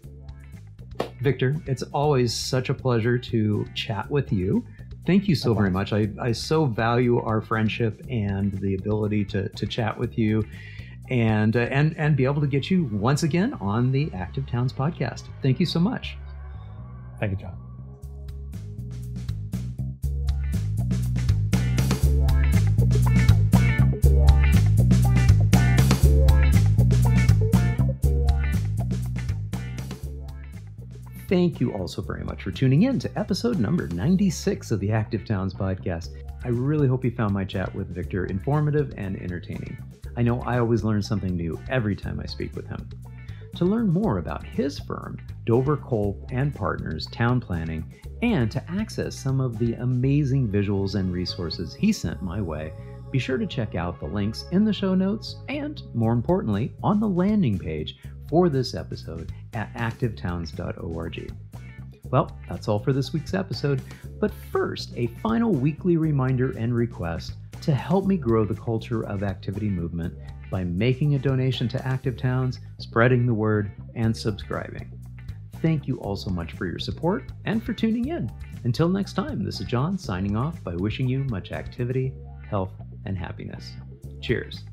Speaker 1: Victor, it's always such a pleasure to chat with you. Thank you so very much. I, I so value our friendship and the ability to, to chat with you and, uh, and, and be able to get you once again on the Active Towns podcast. Thank you so much.
Speaker 2: Thank you, John.
Speaker 1: Thank you also very much for tuning in to episode number 96 of the Active Towns podcast. I really hope you found my chat with Victor informative and entertaining. I know I always learn something new every time I speak with him. To learn more about his firm, Dover Kohl and Partners Town Planning, and to access some of the amazing visuals and resources he sent my way, be sure to check out the links in the show notes and, more importantly, on the landing page for this episode at activetowns.org. Well, that's all for this week's episode. But first, a final weekly reminder and request to help me grow the culture of activity movement by making a donation to Active Towns, spreading the word, and subscribing. Thank you all so much for your support and for tuning in. Until next time, this is John signing off by wishing you much activity, health, and happiness. Cheers.